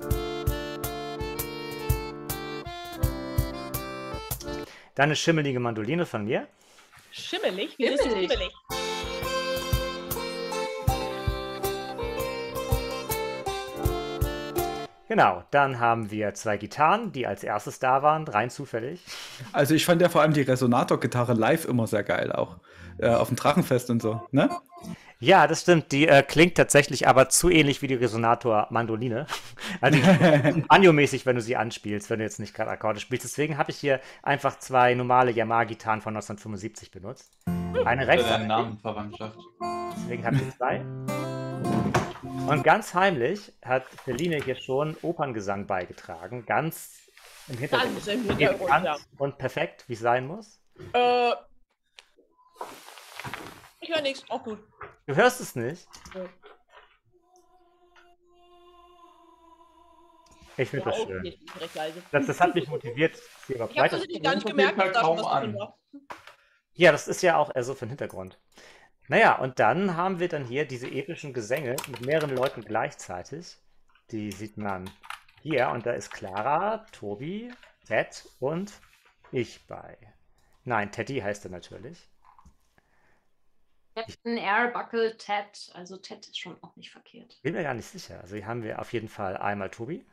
Dann eine schimmelige Mandoline von mir. Schimmelig? Wie ist Schimmelig. schimmelig? Genau, dann haben wir zwei Gitarren, die als erstes da waren, rein zufällig. Also ich fand ja vor allem die Resonator-Gitarre live immer sehr geil, auch äh, auf dem Drachenfest und so. Ne? Ja, das stimmt. Die äh, klingt tatsächlich aber zu ähnlich wie die Resonator-Mandoline. Also Banjo-mäßig, wenn du sie anspielst, wenn du jetzt nicht gerade Akkorde spielst. Deswegen habe ich hier einfach zwei normale Yamaha-Gitarren von 1975 benutzt. Eine rechts, deine Namenverwandtschaft. deswegen habe ich zwei. Und ganz heimlich hat Feline hier schon Operngesang beigetragen. Ganz im Hintergrund. Ganz im Hintergrund, Ganz ja. und perfekt, wie es sein muss. Äh, ich höre nichts. Auch gut. Du hörst es nicht. Ich finde Ja, das schön. Das, das hat mich motiviert, hier überhaupt Ich habe weiter. gar nicht gemerkt, dass schon kaum was drin an. Ja, das ist ja auch eher so für den Hintergrund. Naja, und dann haben wir dann hier diese epischen Gesänge mit mehreren Leuten gleichzeitig. Die sieht man hier. Und da ist Clara, Tobi, Ted und ich bei. Nein, Teddy heißt er natürlich. Captain Airbuckle Ted. Also Ted ist schon auch nicht verkehrt. Bin mir gar nicht sicher. Also hier haben wir auf jeden Fall einmal Tobi,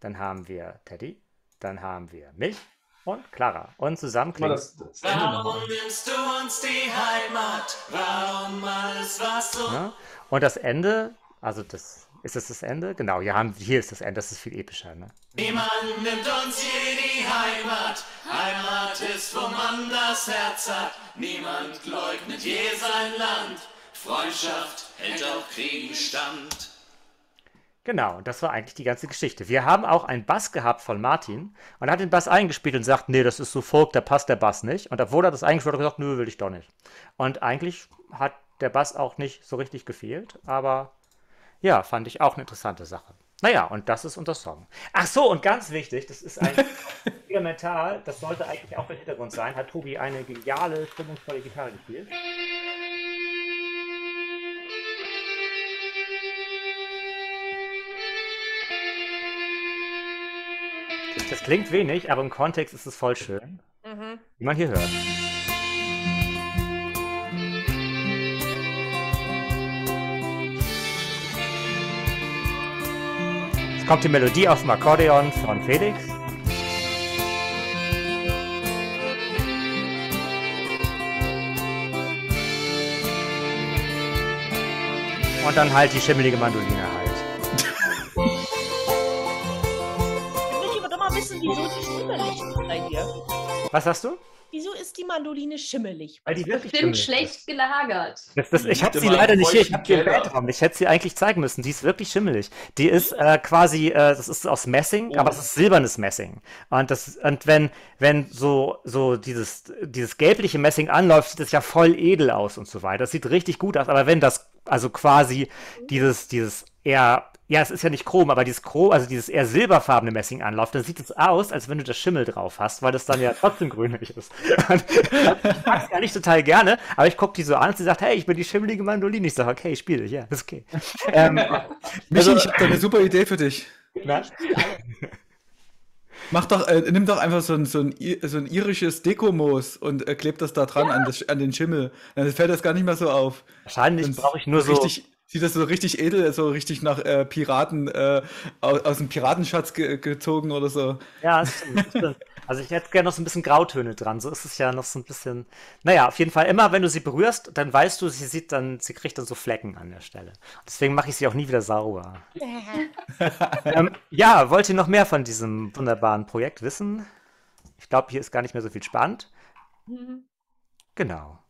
dann haben wir Teddy, dann haben wir mich und Clara. Und zusammen klingt das, das nochmal. nimmst du uns die Heimat? Warum alles, was so Ne? Und das Ende, also das ist das das Ende? Genau, hier, haben, hier ist das Ende, das ist viel epischer. Ne? Niemand nimmt uns je Heimat. Heimat ist, wo man das Herz hat. Niemand leugnet je sein Land. Freundschaft hält auch Kriegen stand. Genau, und das war eigentlich die ganze Geschichte. Wir haben auch einen Bass gehabt von Martin und er hat den Bass eingespielt und sagt, nee, das ist so Folk, da passt der Bass nicht. Und obwohl er das eingespielt hat, hat er gesagt, nö, will ich doch nicht. Und eigentlich hat der Bass auch nicht so richtig gefehlt, aber ja, fand ich auch eine interessante Sache. Naja, und das ist unser Song. Ach so, und ganz wichtig, das ist ein Instrumental, das sollte eigentlich auch im Hintergrund sein, hat Tobi eine geniale, stimmungsvolle Gitarre gespielt. Das, das klingt wenig, aber im Kontext ist es voll schön, Mhm. wie man hier hört. Kommt die Melodie auf dem Akkordeon von Felix. Und dann halt die schimmelige Mandoline halt. Ich möchte aber doch mal wissen, wieso die schimmelig ist bei dir. Was sagst du? Wieso ist die Mandoline schimmelig? Weil die wirklich Bestimmt schlecht gelagert. Das, das, ich habe sie leider nicht hier. Ich habe sie im. Weltraum. Ich hätte sie eigentlich zeigen müssen. Die ist wirklich schimmelig. Die ist äh, quasi, äh, das ist aus Messing, Oh. aber es ist silbernes Messing. Und das, und wenn, wenn so, so dieses, dieses gelbliche Messing anläuft, sieht das ja voll edel aus und so weiter. Das sieht richtig gut aus. Aber wenn das, also quasi dieses, dieses eher, ja, es ist ja nicht Chrom, aber dieses Chrom, also dieses eher silberfarbene Messing anläuft, dann sieht es aus, als wenn du das Schimmel drauf hast, weil das dann ja trotzdem grünlich ist. Ich mag ja nicht total gerne, aber ich gucke die so an und sie sagt, hey, ich bin die schimmelige Mandoline. Ich sage, okay, ich spiele, ja, ist okay. Ähm, Michi, Also- ich habe da eine super Idee für dich. na, Mach doch, äh, nimm doch einfach so ein, so ein, so ein irisches Dekomoos und äh, kleb das da dran an, das, an den Schimmel. Dann fällt das gar nicht mehr so auf. wahrscheinlich brauche ich nur so. richtig, Sieht das so richtig edel, so richtig nach äh, Piraten, äh, aus, aus dem Piratenschatz ge gezogen oder so. Ja, das stimmt, das stimmt. Also ich hätte gerne noch so ein bisschen Grautöne dran. So ist es ja noch so ein bisschen. Naja, auf jeden Fall, immer wenn du sie berührst, dann weißt du, sie sieht dann, sie kriegt dann so Flecken an der Stelle. Deswegen mache ich sie auch nie wieder sauber. ähm, ja, wollt ihr noch mehr von diesem wunderbaren Projekt wissen? Ich glaube, hier ist gar nicht mehr so viel spannend. Mhm. Genau.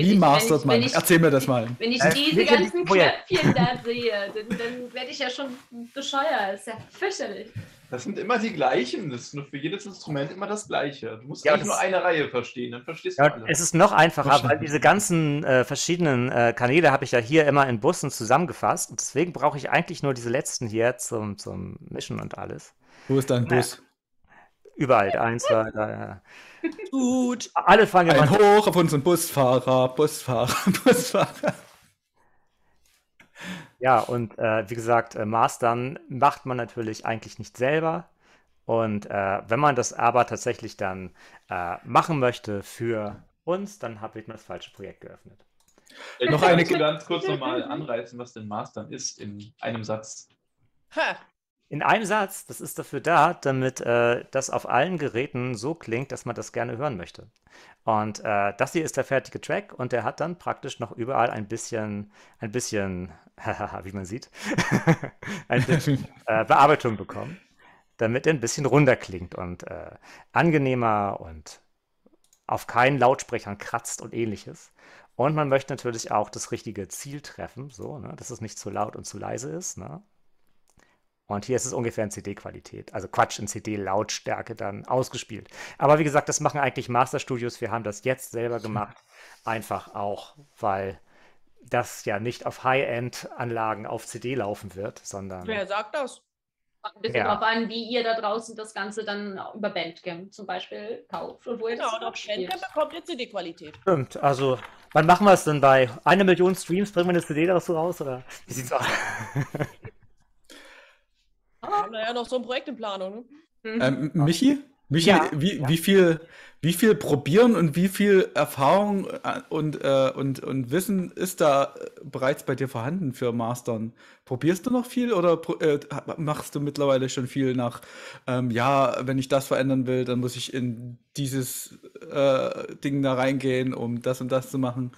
Wie ich- mastert man? ich- Erzähl mir das mal. Wenn ich Äh, diese ganzen. Knöpfchen da sehe, dann, dann werde ich ja schon bescheuert. Das ist ja fürchterlich. Das sind immer die gleichen. Das ist nur für jedes Instrument immer das gleiche. Du musst Ja, nur eine Reihe verstehen, dann verstehst du Ja, alle. es ist noch einfacher, weil diese ganzen äh, verschiedenen äh, Kanäle habe ich ja hier immer in Bussen zusammengefasst und deswegen brauche ich eigentlich nur diese letzten hier zum, zum Mischen und alles. Wo ist dein Ja. Bus? Überall, eins, zwei, drei. Gut. Alle fangen Ein immer Hoch auf unseren Busfahrer, Busfahrer, Busfahrer. Ja, und äh, wie gesagt, äh, Mastern macht man natürlich eigentlich nicht selber. Und äh, wenn man das aber tatsächlich dann äh, machen möchte für uns, dann habe ich mir das falsche Projekt geöffnet. Ich Noch eine ganz kurz nochmal anreißen, was denn Mastern ist, in einem Satz. Ha. In einem Satz, das ist dafür da, damit äh, das auf allen Geräten so klingt, dass man das gerne hören möchte. Und äh, das hier ist der fertige Track und der hat dann praktisch noch überall ein bisschen, ein bisschen, wie man sieht, ein bisschen äh, Bearbeitung bekommen, damit er ein bisschen runder klingt und äh, angenehmer und auf keinen Lautsprechern kratzt und ähnliches. Und man möchte natürlich auch das richtige Ziel treffen, so, ne, dass es nicht zu laut und zu leise ist. Ne? Und hier ist es ungefähr in CD-Qualität. Also Quatsch, in CD-Lautstärke dann ausgespielt. Aber wie gesagt, das machen eigentlich Masterstudios. Wir haben das jetzt selber gemacht. Einfach auch, weil das ja nicht auf High-End-Anlagen auf CD laufen wird, sondern. Wer sagt das? Ein bisschen Ja. drauf an, wie ihr da draußen das Ganze dann über Bandcamp zum Beispiel kauft und wo ihr das Genau, das spielt. Bandcamp bekommt ihr CD-Qualität. Stimmt, also wann machen wir es denn bei einer Million Streams? Bringen wir eine CD daraus raus? Oder wie sieht's aus? Wir haben da ja noch so ein Projekt in Planung. Ne? Mhm. Ähm, Michi? Michi, Ja, wie, ja. wie viel wie viel probieren und wie viel Erfahrung äh, und, äh, und, und Wissen ist da äh, bereits bei dir vorhanden für Mastern? Probierst du noch viel oder äh, machst du mittlerweile schon viel nach, ähm, ja, wenn ich das verändern will, dann muss ich in dieses äh, Ding da reingehen, um das und das zu machen?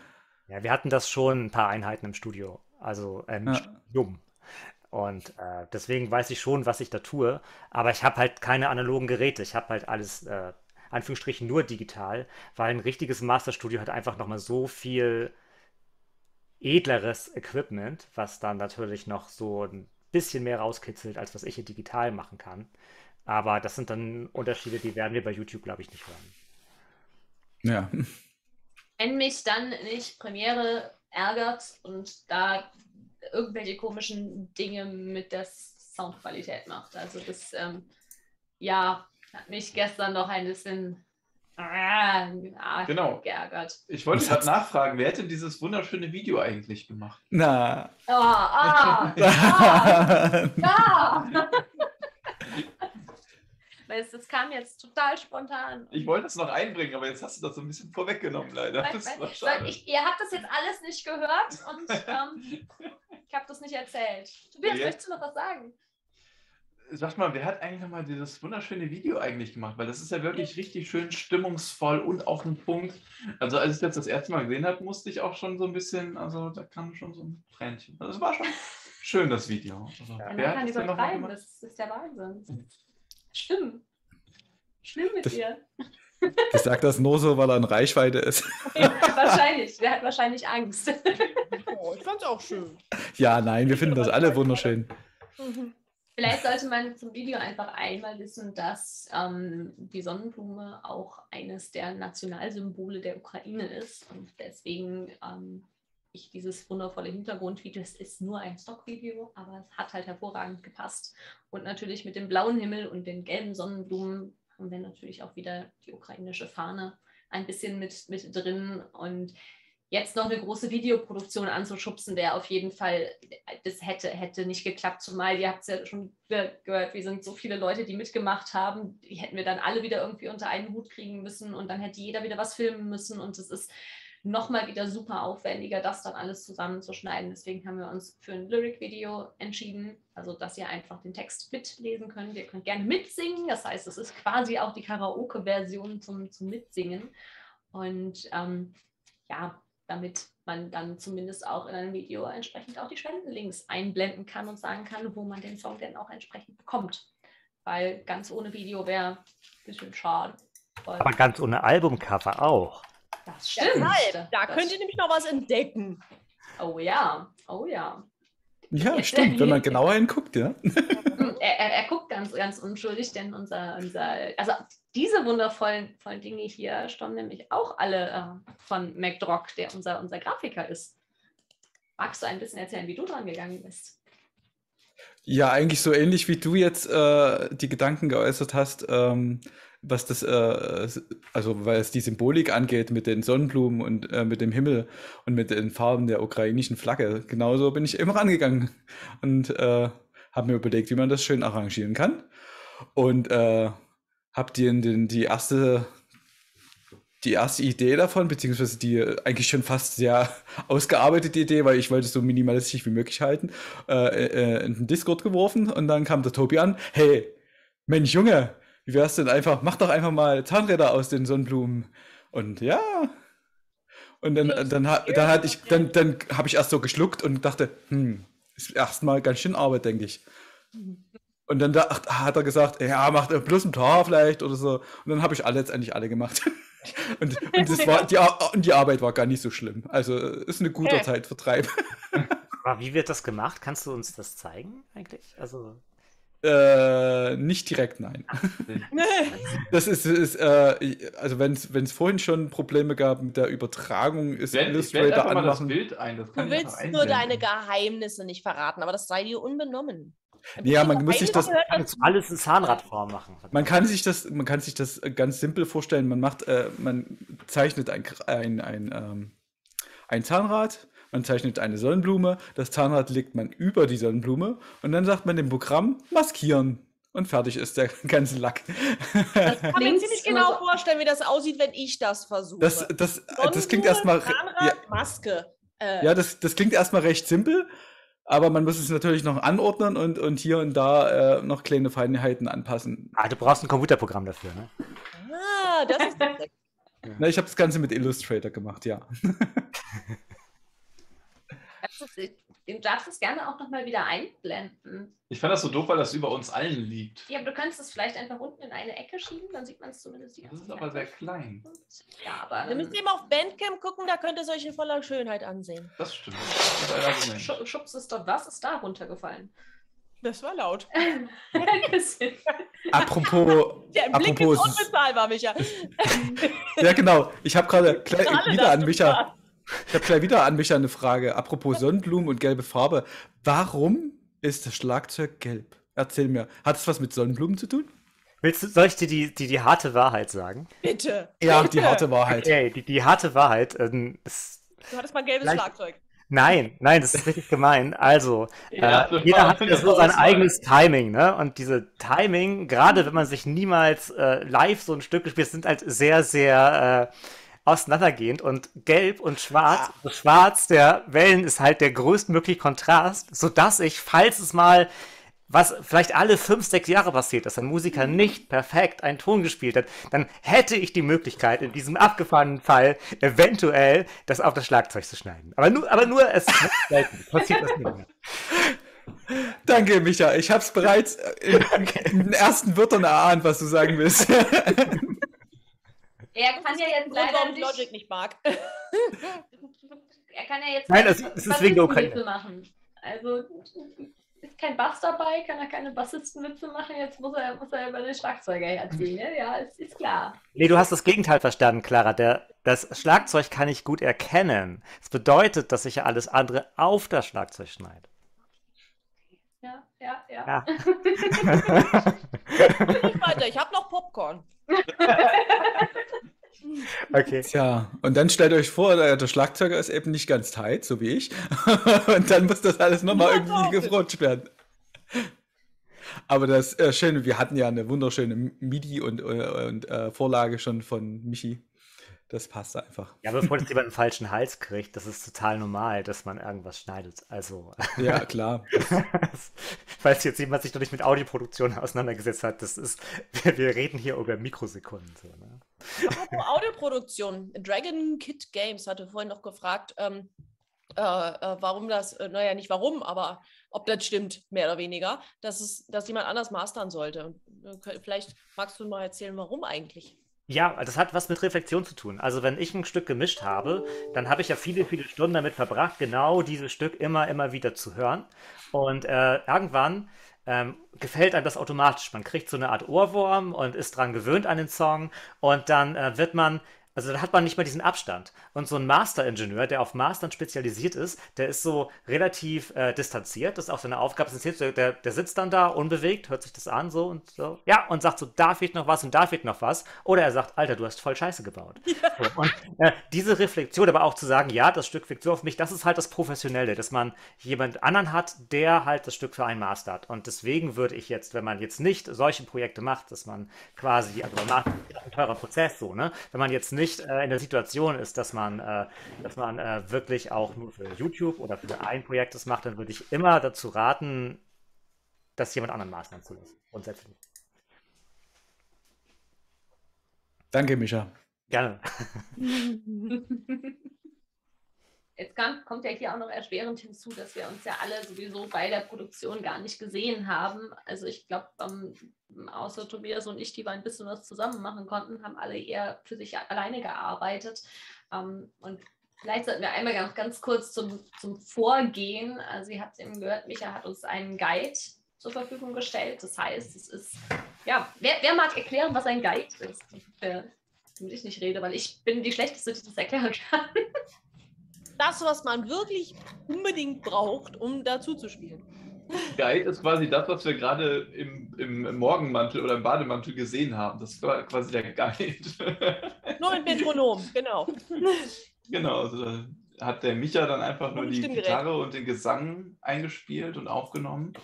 Ja, wir hatten das schon ein paar Einheiten im Studio, also ähm, Ja. Studium. Und äh, deswegen weiß ich schon, was ich da tue. Aber ich habe halt keine analogen Geräte. Ich habe halt alles, äh, Anführungsstrichen, nur digital, weil ein richtiges Masterstudio hat einfach nochmal so viel edleres Equipment, was dann natürlich noch so ein bisschen mehr rauskitzelt, als was ich hier digital machen kann. Aber das sind dann Unterschiede, die werden wir bei YouTube, glaube ich, nicht hören. Ja. Wenn mich dann nicht Premiere ärgert und da irgendwelche komischen Dinge mit der Soundqualität macht. Also das, ähm, ja, hat mich gestern noch ein bisschen ah, Genau. geärgert. Ich wollte gerade nachfragen, wer hat denn dieses wunderschöne Video eigentlich gemacht? Na. Ah, ah, ah, ah. Das kam jetzt total spontan. Ich wollte es noch einbringen, aber jetzt hast du das so ein bisschen vorweggenommen, leider. Weil- Das weil- war weil schade. ich, ihr habt das jetzt alles nicht gehört und ähm, ich habe das nicht erzählt. Tobias, Ja. möchtest du noch was sagen? Sag mal, wer hat eigentlich nochmal dieses wunderschöne Video eigentlich gemacht? Weil das ist ja wirklich richtig schön stimmungsvoll und auf den Punkt. Also als ich jetzt das erste Mal gesehen habe, musste ich auch schon so ein bisschen, also da kam schon so ein Tränchen. Also es war schon schön, das Video. Also, Ja, wer man kann das übertreiben, das ist der Wahnsinn. Stimmt. Schlimm mit Das- dir. Ich sag das nur so, weil er in Reichweite ist. wahrscheinlich. Der hat wahrscheinlich Angst. Oh, ich fand's auch schön. Ja, nein, wir finden das alle wunderschön. Mhm. Vielleicht sollte man zum Video einfach einmal wissen, dass ähm, die Sonnenblume auch eines der Nationalsymbole der Ukraine ist. Und deswegen ähm, ich dieses wundervolle Hintergrundvideo, es ist nur ein Stockvideo, aber es hat halt hervorragend gepasst. Und natürlich mit dem blauen Himmel und den gelben Sonnenblumen haben wir natürlich auch wieder die ukrainische Fahne ein bisschen mit, mit drin. Und jetzt noch eine große Videoproduktion anzuschubsen, wäre auf jeden Fall, das hätte, hätte nicht geklappt, zumal ihr habt es ja schon ge- gehört, wir sind so viele Leute, die mitgemacht haben, die hätten wir dann alle wieder irgendwie unter einen Hut kriegen müssen und dann hätte jeder wieder was filmen müssen. Und es ist nochmal wieder super aufwendiger, das dann alles zusammenzuschneiden. Deswegen haben wir uns für ein Lyric-Video entschieden, also dass ihr einfach den Text mitlesen könnt. Ihr könnt gerne mitsingen, das heißt, es ist quasi auch die Karaoke-Version zum, zum Mitsingen. Und ähm, ja, damit man dann zumindest auch in einem Video entsprechend auch die Spendenlinks einblenden kann und sagen kann, wo man den Song denn auch entsprechend bekommt. Weil ganz ohne Video wäre ein bisschen schade. Aber ganz ohne Albumcover auch. Das stimmt. Deshalb, da Das könnt ihr nämlich noch was entdecken. Oh ja, oh ja. Ja, stimmt, wenn man genauer hinguckt, ja. Hm, Er, er, er guckt ganz, ganz unschuldig, denn unser, unser, also diese wundervollen vollen Dinge hier stammen nämlich auch alle äh, von MacDrock, der unser, unser Grafiker ist. Magst du ein bisschen erzählen, wie du dran gegangen bist? Ja, eigentlich so ähnlich wie du jetzt äh, die Gedanken geäußert hast, ähm, was das, äh, also weil die Symbolik angeht mit den Sonnenblumen und äh, mit dem Himmel und mit den Farben der ukrainischen Flagge. Genauso bin ich immer rangegangen und äh, habe mir überlegt, wie man das schön arrangieren kann. Und äh, habe die, die, die erste die erste Idee davon, beziehungsweise die eigentlich schon fast sehr ausgearbeitete Idee, weil ich wollte es so minimalistisch wie möglich halten, äh, äh, in den Discord geworfen und dann kam der Tobi an, hey, Mensch Junge, wie wär's denn einfach, mach doch einfach mal Zahnräder aus den Sonnenblumen. Und ja. Und dann, dann, dann hatte ich, dann, dann habe ich erst so geschluckt und dachte, hm, ist erstmal ganz schön Arbeit, denke ich. Und dann da, ach, hat er gesagt, ja, macht er bloß ein paar vielleicht oder so. Und dann habe ich alle letztendlich alle gemacht. Und, und, das war, die, und die Arbeit war gar nicht so schlimm. Also ist ein guter Okay. Zeitvertreib. Aber wie wird das gemacht? Kannst du uns das zeigen eigentlich? Also, Äh, nicht direkt, nein. Das ist, ist äh, also wenn es vorhin schon Probleme gab mit der Übertragung, ist Ich blende Illustrator einfach mal das anmachen. Bild ein. Das kann Du willst nur deine. Geheimnisse nicht verraten, aber das sei dir unbenommen. Ja, man muss sich das, alles in Zahnradform machen. man kann sich das, man kann sich das ganz simpel vorstellen. Man macht, äh, man zeichnet ein, ein, ein, ähm, ein Zahnrad, man zeichnet eine Sonnenblume, das Zahnrad legt man über die Sonnenblume und dann sagt man dem Programm maskieren und fertig ist der ganze Lack. Ich kann ziemlich immer genau vorstellen, wie das aussieht, wenn ich das versuche. Das, das, das klingt erstmal. Zahnrad, Ja, Maske. Äh, Ja, das, das klingt erstmal recht simpel, aber man muss es natürlich noch anordnen und, und hier und da äh, noch kleine Feinheiten anpassen. Ah, du brauchst ein Computerprogramm dafür, ne? Ah, das ist perfekt. Na, ich habe das Ganze mit Illustrator gemacht, ja. Du darfst es gerne auch nochmal wieder einblenden. Ich fand das so doof, weil das über uns allen liegt. Ja, aber du könntest es vielleicht einfach unten in eine Ecke schieben, dann sieht man es zumindest die Das ist aber sehr klein. Ja, aber Ihr müsst eben auf Bandcamp gucken, da könnt ihr es euch in voller Schönheit ansehen. Das stimmt. Das ist. Sch Schubs ist doch, was ist da runtergefallen? Das war laut. Apropos, Der Blick apropos, ist unbezahlbar, Micha. ja genau, ich habe gerade wieder an Micha. Ich habe gleich wieder an Micha eine Frage. Apropos Sonnenblumen und gelbe Farbe, warum ist das Schlagzeug gelb? Erzähl mir, hat es was mit Sonnenblumen zu tun? Willst du, soll ich dir die, die, die harte Wahrheit sagen? Bitte. Ja, Bitte. die harte Wahrheit. Okay, die, die harte Wahrheit ähm, ist. Du hattest mal ein gelbes Vielleicht- Schlagzeug. Nein, nein, das ist richtig gemein. Also, Ja, äh, das jeder hat ja so sein eigenes Timing, ne? Und diese Timing, gerade wenn man sich niemals äh, live so ein Stück gespielt, sind halt sehr, sehr äh, auseinandergehend. Und gelb und schwarz, das Schwarz der Wellen ist halt der größtmögliche Kontrast, sodass ich, falls es mal was vielleicht alle fünf, sechs Jahre passiert, dass ein Musiker nicht perfekt einen Ton gespielt hat, dann hätte ich die Möglichkeit, in diesem abgefahrenen Fall eventuell das auf das Schlagzeug zu schneiden. Aber nur, aber nur es ist selten. Passiert das nicht mehr. Danke, Micha. Ich habe es bereits äh, in, in den ersten Wörtern erahnt, was du sagen willst. Er kann ja jetzt Grund, leider warum ich nicht, Logic nicht mag. er kann ja jetzt Nein, es- es ist wegen der Ukraine. Machen. Also ist kein Bass dabei, kann er keine Bassistenwitze machen. Jetzt muss er, muss er über den Schlagzeuger herziehen. Ne? Ja, ist, ist klar. Nee, du hast das Gegenteil verstanden, Clara. Der, das Schlagzeug kann ich gut erkennen. Das bedeutet, dass ich ja alles andere auf das Schlagzeug schneide. Ja, ja, ja. Ja. Nicht weiter, ich habe noch Popcorn. Okay. Tja, und dann stellt euch vor, der Schlagzeuger ist eben nicht ganz tight, so wie ich. und dann muss das alles nochmal Ja, irgendwie gefrutscht werden. Aber das äh, Schöne, wir hatten ja eine wunderschöne MIDI und, äh, und äh, Vorlage schon von Michi. Das passt einfach. Ja, bevor das jemand einen falschen Hals kriegt, das ist total normal, dass man irgendwas schneidet. Also. Ja, klar. Falls jetzt jemand sich noch nicht mit Audioproduktion auseinandergesetzt hat, das ist, wir, wir reden hier über Mikrosekunden. So, ne? Apropos Audioproduktion. Dragon Kid Games hatte vorhin noch gefragt, ähm, äh, äh, warum das, äh, naja, nicht warum, aber ob das stimmt, mehr oder weniger, dass, es, dass jemand anders mastern sollte. Äh, vielleicht magst du mal erzählen, warum eigentlich? Ja, das hat was mit Reflexion zu tun. Also wenn ich ein Stück gemischt habe, dann habe ich ja viele, viele Stunden damit verbracht, genau dieses Stück immer, immer wieder zu hören. Und äh, irgendwann ähm, gefällt einem das automatisch. Man kriegt so eine Art Ohrwurm und ist dran gewöhnt an den Song. Und dann äh, wird man also da hat man nicht mal diesen Abstand. Und so ein Master-Ingenieur, der auf Mastern spezialisiert ist, der ist so relativ äh, distanziert. Das ist auch seine Aufgabe. Der, der sitzt dann da unbewegt, hört sich das an so und so. Ja, und sagt so, da fehlt noch was und da fehlt noch was. Oder er sagt, Alter, du hast voll Scheiße gebaut. Ja. Und äh, diese Reflexion, aber auch zu sagen, ja, das Stück wirkt so auf mich, das ist halt das Professionelle, dass man jemand anderen hat, der halt das Stück für einen mastert. Und deswegen würde ich jetzt, wenn man jetzt nicht solche Projekte macht, dass man quasi, also man macht ein teurer Prozess so, ne? Wenn man jetzt nicht äh, in der Situation ist, dass man, äh, dass man äh, wirklich auch nur für YouTube oder für ein Projekt das macht, dann würde ich immer dazu raten, dass jemand anderen Maßnahmen zulässt. Grundsätzlich. Danke, Micha. Gerne. Jetzt kommt ja hier auch noch erschwerend hinzu, dass wir uns ja alle sowieso bei der Produktion gar nicht gesehen haben. Also ich glaube, ähm, außer Tobias und ich, die wir ein bisschen was zusammen machen konnten, haben alle eher für sich alleine gearbeitet. Ähm, und vielleicht sollten wir einmal ganz, ganz kurz zum, zum Vorgehen. Also ihr habt eben gehört, Micha hat uns einen Guide zur Verfügung gestellt. Das heißt, es ist, ja, wer, wer mag erklären, was ein Guide ist? Damit ich nicht rede, weil ich bin die Schlechteste, die das erklären kann das, was man wirklich unbedingt braucht, um dazu zu spielen. Guide ist quasi das, was wir gerade im, im, Morgenmantel oder im Bademantel gesehen haben. Das war quasi der Guide. Nur ein Metronom, genau. Genau, also da hat der Micha dann einfach nur die Gitarre und den Gesang eingespielt und aufgenommen.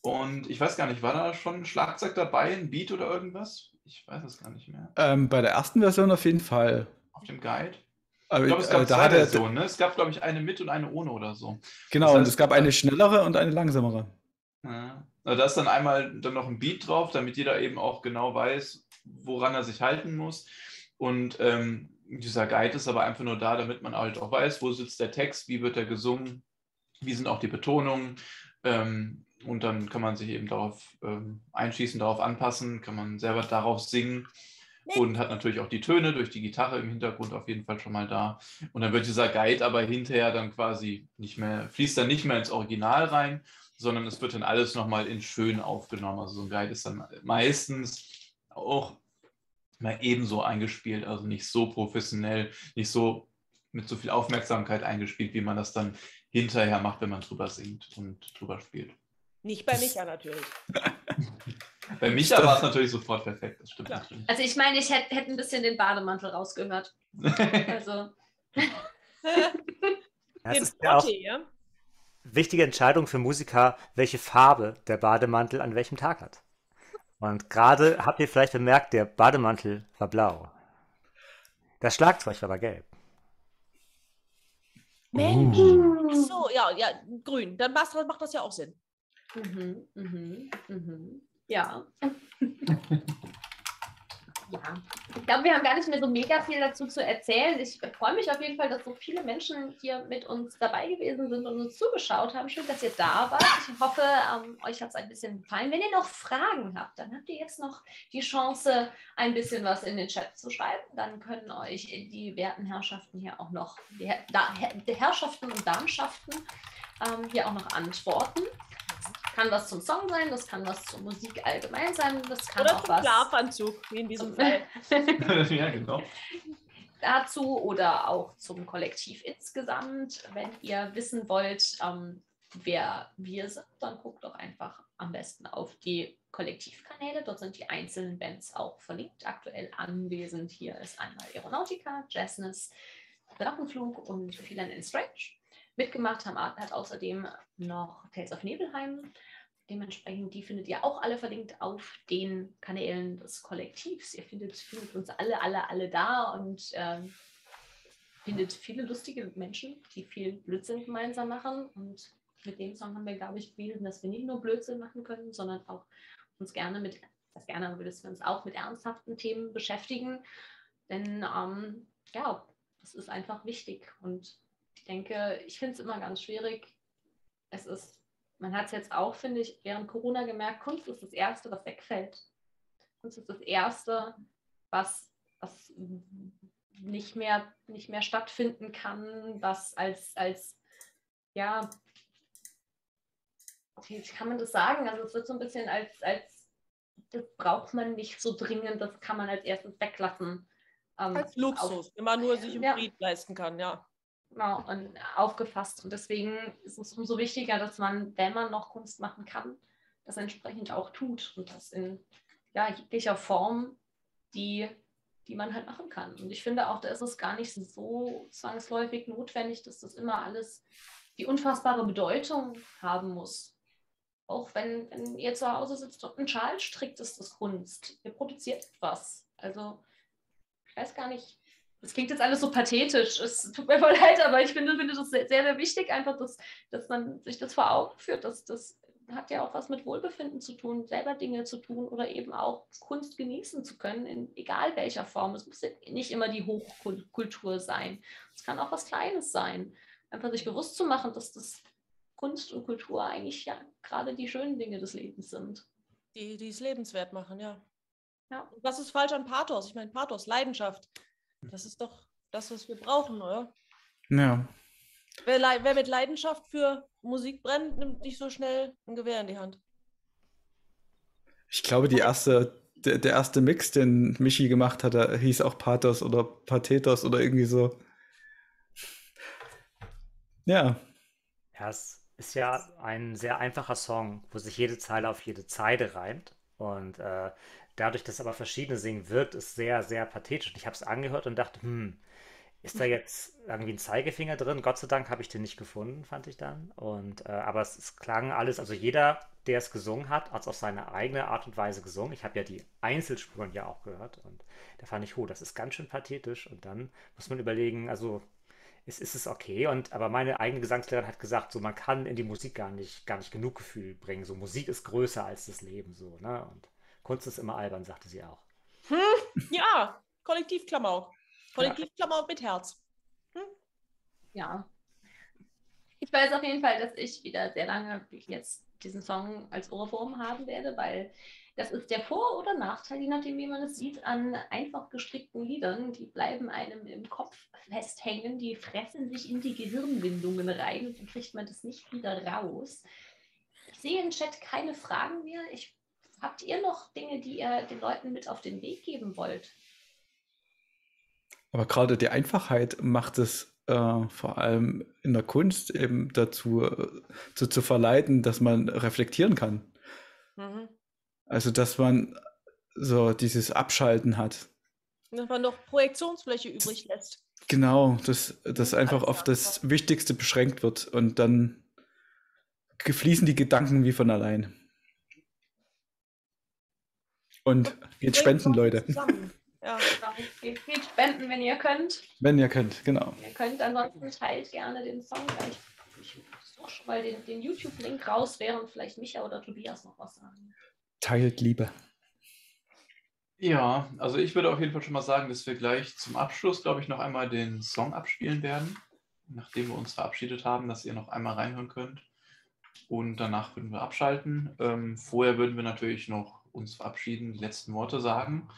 Und ich weiß gar nicht, war da schon ein Schlagzeug dabei, ein Beat oder irgendwas? Ich weiß es gar nicht mehr. Ähm, bei der ersten Version auf jeden Fall. Auf dem Guide? Aber ich glaube, es gab äh, zwei Versionen. Ne? Es gab, glaube ich, eine mit und eine ohne oder so. Genau, das heißt, und es gab eine schnellere und eine langsamere. Ja. Da ist dann einmal dann noch ein Beat drauf, damit jeder eben auch genau weiß, woran er sich halten muss. Und ähm, dieser Guide ist aber einfach nur da, damit man halt auch weiß, wo sitzt der Text, wie wird er gesungen, wie sind auch die Betonungen. Ähm, und dann kann man sich eben darauf ähm, einschießen, darauf anpassen, kann man selber darauf singen und hat natürlich auch die Töne durch die Gitarre im Hintergrund auf jeden Fall schon mal da. Und dann wird dieser Guide aber hinterher dann quasi nicht mehr, fließt dann nicht mehr ins Original rein, sondern es wird dann alles nochmal in schön aufgenommen. Also so ein Guide ist dann meistens auch mal ebenso eingespielt, also nicht so professionell, nicht so mit so viel Aufmerksamkeit eingespielt, wie man das dann hinterher macht, wenn man drüber singt und drüber spielt. Nicht bei Micha natürlich. Bei Micha war es natürlich sofort perfekt, das stimmt. Natürlich. Also ich meine, ich hätte hätt ein bisschen den Bademantel rausgehört. also. das ist ja auch wichtige Entscheidung für Musiker, welche Farbe der Bademantel an welchem Tag hat. Und gerade habt ihr vielleicht bemerkt, der Bademantel war blau. Das Schlagzeug war aber gelb. Mensch. Uh. So, ja, ja, grün. Dann macht das ja auch Sinn. Mhm, mhm, mhm. Ja. ja. Ich glaube, wir haben gar nicht mehr so mega viel dazu zu erzählen. Ich freue mich auf jeden Fall, dass so viele Menschen hier mit uns dabei gewesen sind und uns zugeschaut haben. Schön, dass ihr da wart. Ich hoffe, ähm, euch hat es ein bisschen gefallen. Wenn ihr noch Fragen habt, dann habt ihr jetzt noch die Chance, ein bisschen was in den Chat zu schreiben. Dann können euch die werten Herrschaften hier auch noch, die, Herrschaften und Darmschaften ähm, hier auch noch antworten kann was zum Song sein, das kann was zur Musik allgemein sein, das kann oder auch zum was. Schlafanzug, wie in diesem Fall. ja, genau. Dazu oder auch zum Kollektiv insgesamt. Wenn ihr wissen wollt, ähm, wer wir sind, dann guckt doch einfach am besten auf die Kollektivkanäle. Dort sind die einzelnen Bands auch verlinkt. Aktuell anwesend hier ist einmal Aeronautica, Jazzness, Drachenflug und Philan in Strange. Mitgemacht haben hat außerdem noch Tales of Nebelheim dementsprechend, die findet ihr auch alle verlinkt auf den Kanälen des Kollektivs. Ihr findet, findet uns alle, alle, alle da und ähm, findet viele lustige Menschen, die viel Blödsinn gemeinsam machen. Und mit dem Song haben wir, glaube ich, bewiesen, dass wir nicht nur Blödsinn machen können, sondern auch uns gerne mit, das gerne, aber wir uns auch mit ernsthaften Themen beschäftigen. Denn ähm, ja, das ist einfach wichtig. Und ich denke, ich finde es immer ganz schwierig. Es ist man hat es jetzt auch, finde ich, während Corona gemerkt, Kunst ist das Erste, was wegfällt. Kunst ist das Erste, was, was nicht, mehr, nicht mehr stattfinden kann, was als, als ja, wie kann man das sagen? Also es wird so ein bisschen als, als das braucht man nicht so dringend, das kann man als erstes weglassen. Ähm, als Luxus, wenn man nur sich im ja. Frieden leisten kann, ja. Genau, und aufgefasst. Und deswegen ist es umso wichtiger, dass man, wenn man noch Kunst machen kann, das entsprechend auch tut und das in ja, jeglicher Form, die, die man halt machen kann. Und ich finde auch, da ist es gar nicht so zwangsläufig notwendig, dass das immer alles die unfassbare Bedeutung haben muss. Auch wenn, wenn ihr zu Hause sitzt und einen Schal strickt, ist das Kunst. Ihr produziert etwas. Also, ich weiß gar nicht, das klingt jetzt alles so pathetisch. Es tut mir voll leid, aber ich finde, finde das sehr, sehr wichtig, einfach, dass, dass man sich das vor Augen führt. Dass, das hat ja auch was mit Wohlbefinden zu tun, selber Dinge zu tun oder eben auch Kunst genießen zu können, in egal welcher Form. Es muss nicht immer die Hochkultur sein. Es kann auch was Kleines sein. Einfach sich bewusst zu machen, dass das Kunst und Kultur eigentlich ja gerade die schönen Dinge des Lebens sind. Die, die es lebenswert machen, ja. Ja. Was ist falsch an Pathos? Ich meine, Pathos, Leidenschaft. Das ist doch das, was wir brauchen, oder? Ja. Wer, wer, mit Leidenschaft für Musik brennt, nimmt nicht so schnell ein Gewehr in die Hand. Ich glaube, die erste, der, der erste Mix, den Michi gemacht hat, hieß auch Pathos oder Pathetos oder irgendwie so. Ja. Ja, es ist ja ein sehr einfacher Song, wo sich jede Zeile auf jede Zeile reimt. Und äh, Dadurch, dass aber verschiedene singen, wirkt es sehr, sehr pathetisch. Und ich habe es angehört und dachte, hm, ist da jetzt irgendwie ein Zeigefinger drin? Gott sei Dank habe ich den nicht gefunden, fand ich dann. Und, äh, aber es, es, klang alles, also jeder, der es gesungen hat, hat es auf seine eigene Art und Weise gesungen. Ich habe ja die Einzelspuren ja auch gehört und da fand ich, oh, das ist ganz schön pathetisch. Und dann muss man überlegen, also ist, ist es okay. Und aber meine eigene Gesangslehrerin hat gesagt, so man kann in die Musik gar nicht, gar nicht genug Gefühl bringen. So Musik ist größer als das Leben, so, ne? Und Kunst ist immer albern, sagte sie auch. Hm, ja, Kollektivklamauk. Kollektivklamauk mit Herz. Hm? Ja. Ich weiß auf jeden Fall, dass ich wieder sehr lange jetzt diesen Song als Ohrwurm haben werde, weil das ist der Vor- oder Nachteil, je nachdem, wie man es sieht, an einfach gestrickten Liedern. Die bleiben einem im Kopf festhängen, die fressen sich in die Gehirnwindungen rein und dann kriegt man das nicht wieder raus. Ich sehe im Chat keine Fragen mehr. Ich Habt ihr noch Dinge, die ihr den Leuten mit auf den Weg geben wollt? Aber gerade die Einfachheit macht es äh, vor allem in der Kunst eben dazu äh, zu, zu verleiten, dass man reflektieren kann. Mhm. Also, dass man so dieses Abschalten hat. Dass man noch Projektionsfläche übrig lässt. Genau, dass, dass einfach auf das Wichtigste beschränkt wird und dann fließen die Gedanken wie von allein. Und geht spenden, Leute. Ja, geht, geht, spenden, wenn ihr könnt. Wenn ihr könnt, genau. Ihr könnt ansonsten teilt gerne den Song. Ich, ich suche schon mal den, den YouTube-Link raus, während vielleicht Micha oder Tobias noch was sagen. Teilt Liebe. Ja, also ich würde auf jeden Fall schon mal sagen, dass wir gleich zum Abschluss, glaube ich, noch einmal den Song abspielen werden, nachdem wir uns verabschiedet haben, dass ihr noch einmal reinhören könnt. Und danach würden wir abschalten. Ähm, vorher würden wir natürlich noch uns verabschieden, die letzten Worte sagen.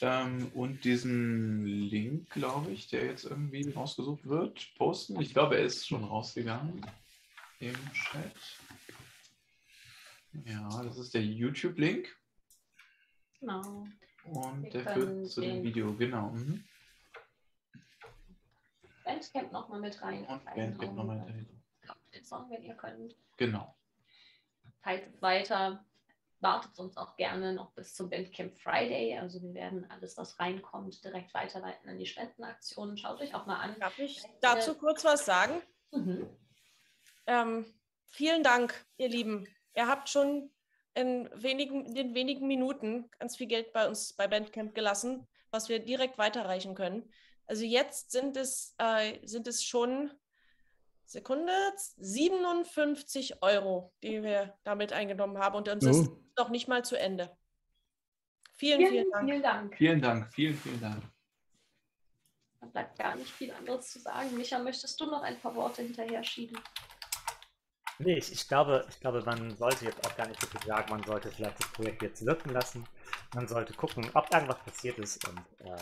Ähm, und diesen Link, glaube ich, der jetzt irgendwie rausgesucht wird, posten. Ich glaube, er ist schon rausgegangen im Chat. Ja, das ist der YouTube-Link. Genau. Und Wir der führt zu dem Video, genau. Mhm. Bandcamp nochmal mit rein. Und Bandcamp nochmal mit rein. Den Song, wenn ihr könnt. Genau. Teilt es weiter wartet uns auch gerne noch bis zum Bandcamp Friday. Also wir werden alles, was reinkommt, direkt weiterleiten an die Spendenaktionen. Schaut euch auch mal an. Darf ich dazu kurz was sagen? Mhm. Ähm, vielen Dank, ihr Lieben, ihr habt schon in wenigen, in den wenigen Minuten ganz viel Geld bei uns bei Bandcamp gelassen, was wir direkt weiterreichen können. Also jetzt sind es, äh, sind es schon Sekunde 57 Euro, die wir damit eingenommen haben. Und uns Oh. ist noch nicht mal zu Ende. Vielen, vielen Vielen, Dank. vielen Dank. Vielen Dank, vielen, vielen Dank. Da bleibt gar nicht viel anderes zu sagen. Micha, möchtest du noch ein paar Worte hinterher schieben? Nee, ich, ich, glaube, ich glaube, man sollte jetzt auch gar nicht so viel sagen. Man sollte vielleicht das Projekt jetzt wirken lassen. Man sollte gucken, ob irgendwas passiert ist. Und äh,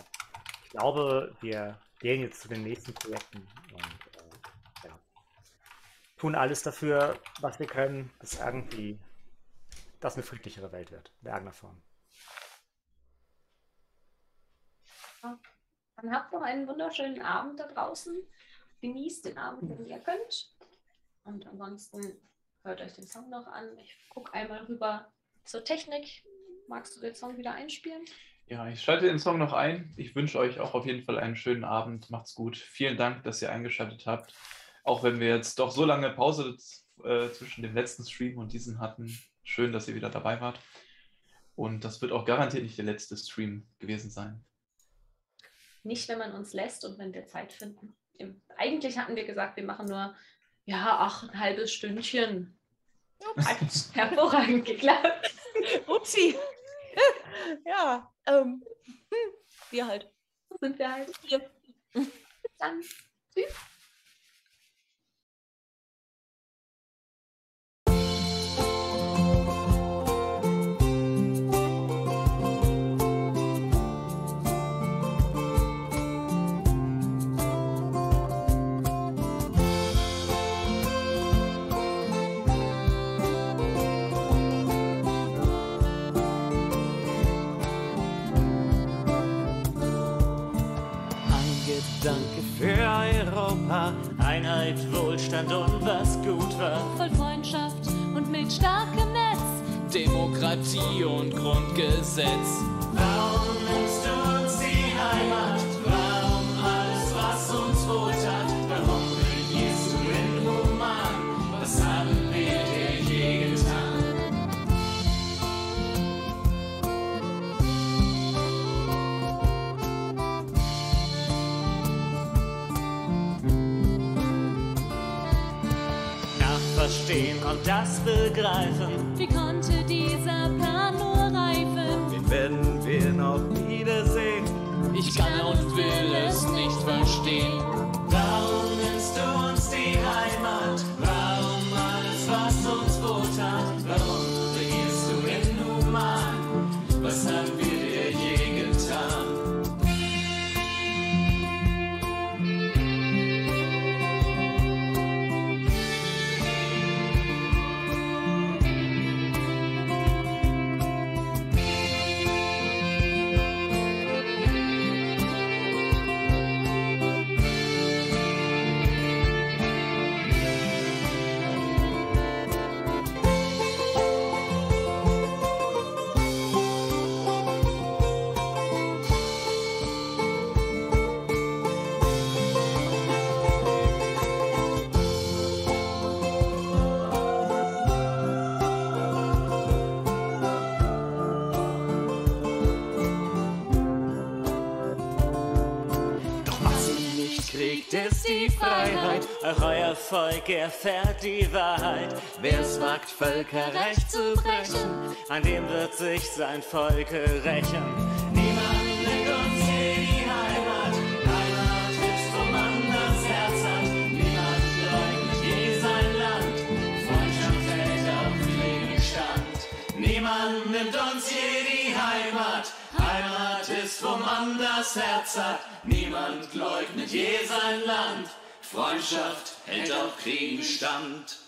ich glaube, wir gehen jetzt zu den nächsten Projekten und tun alles dafür, was wir können, dass irgendwie das eine friedlichere Welt wird, in irgendeiner Form. Dann habt noch einen wunderschönen Abend da draußen. Genießt den Abend, wenn ihr könnt. Und ansonsten hört euch den Song noch an. Ich gucke einmal rüber zur Technik. Magst du den Song wieder einspielen? Ja, ich schalte den Song noch ein. Ich wünsche euch auch auf jeden Fall einen schönen Abend. Macht's gut. Vielen Dank, dass ihr eingeschaltet habt. Auch wenn wir jetzt doch so lange Pause äh, zwischen dem letzten Stream und diesem hatten. Schön, dass ihr wieder dabei wart. Und das wird auch garantiert nicht der letzte Stream gewesen sein. Nicht, wenn man uns lässt und wenn wir Zeit finden. Eigentlich hatten wir gesagt, wir machen nur, ja, ach, ein halbes Stündchen. Hat hervorragend geklappt. Upsi. ja, ähm, hm, wir halt. Sind wir halt hier. Bis dann. Tschüss. Ein Gedanke für Europa, Einheit, Wohlstand und was gut war. Voll Freundschaft und mit starkem Netz. Demokratie und Grundgesetz. Warum das Begreifen, Wie konnte dieser Plan nur reifen? den werden wir noch wiedersehen. Ich kann und will es nicht verstehen. Euer Volk erfährt die Wahrheit. Wer es wagt, Völkerrecht zu brechen, an dem wird sich sein Volk rächen. Niemand nimmt uns hier die Heimat. Heimat ist, wo man das Herz hat. Niemand leugnet je sein Land. Freundschaft hält auf Leben stand. Niemand nimmt uns hier die Heimat. Heimat ist, wo man das Herz hat. Niemand leugnet je sein Land. Freundschaft hält auf Kriegen stand.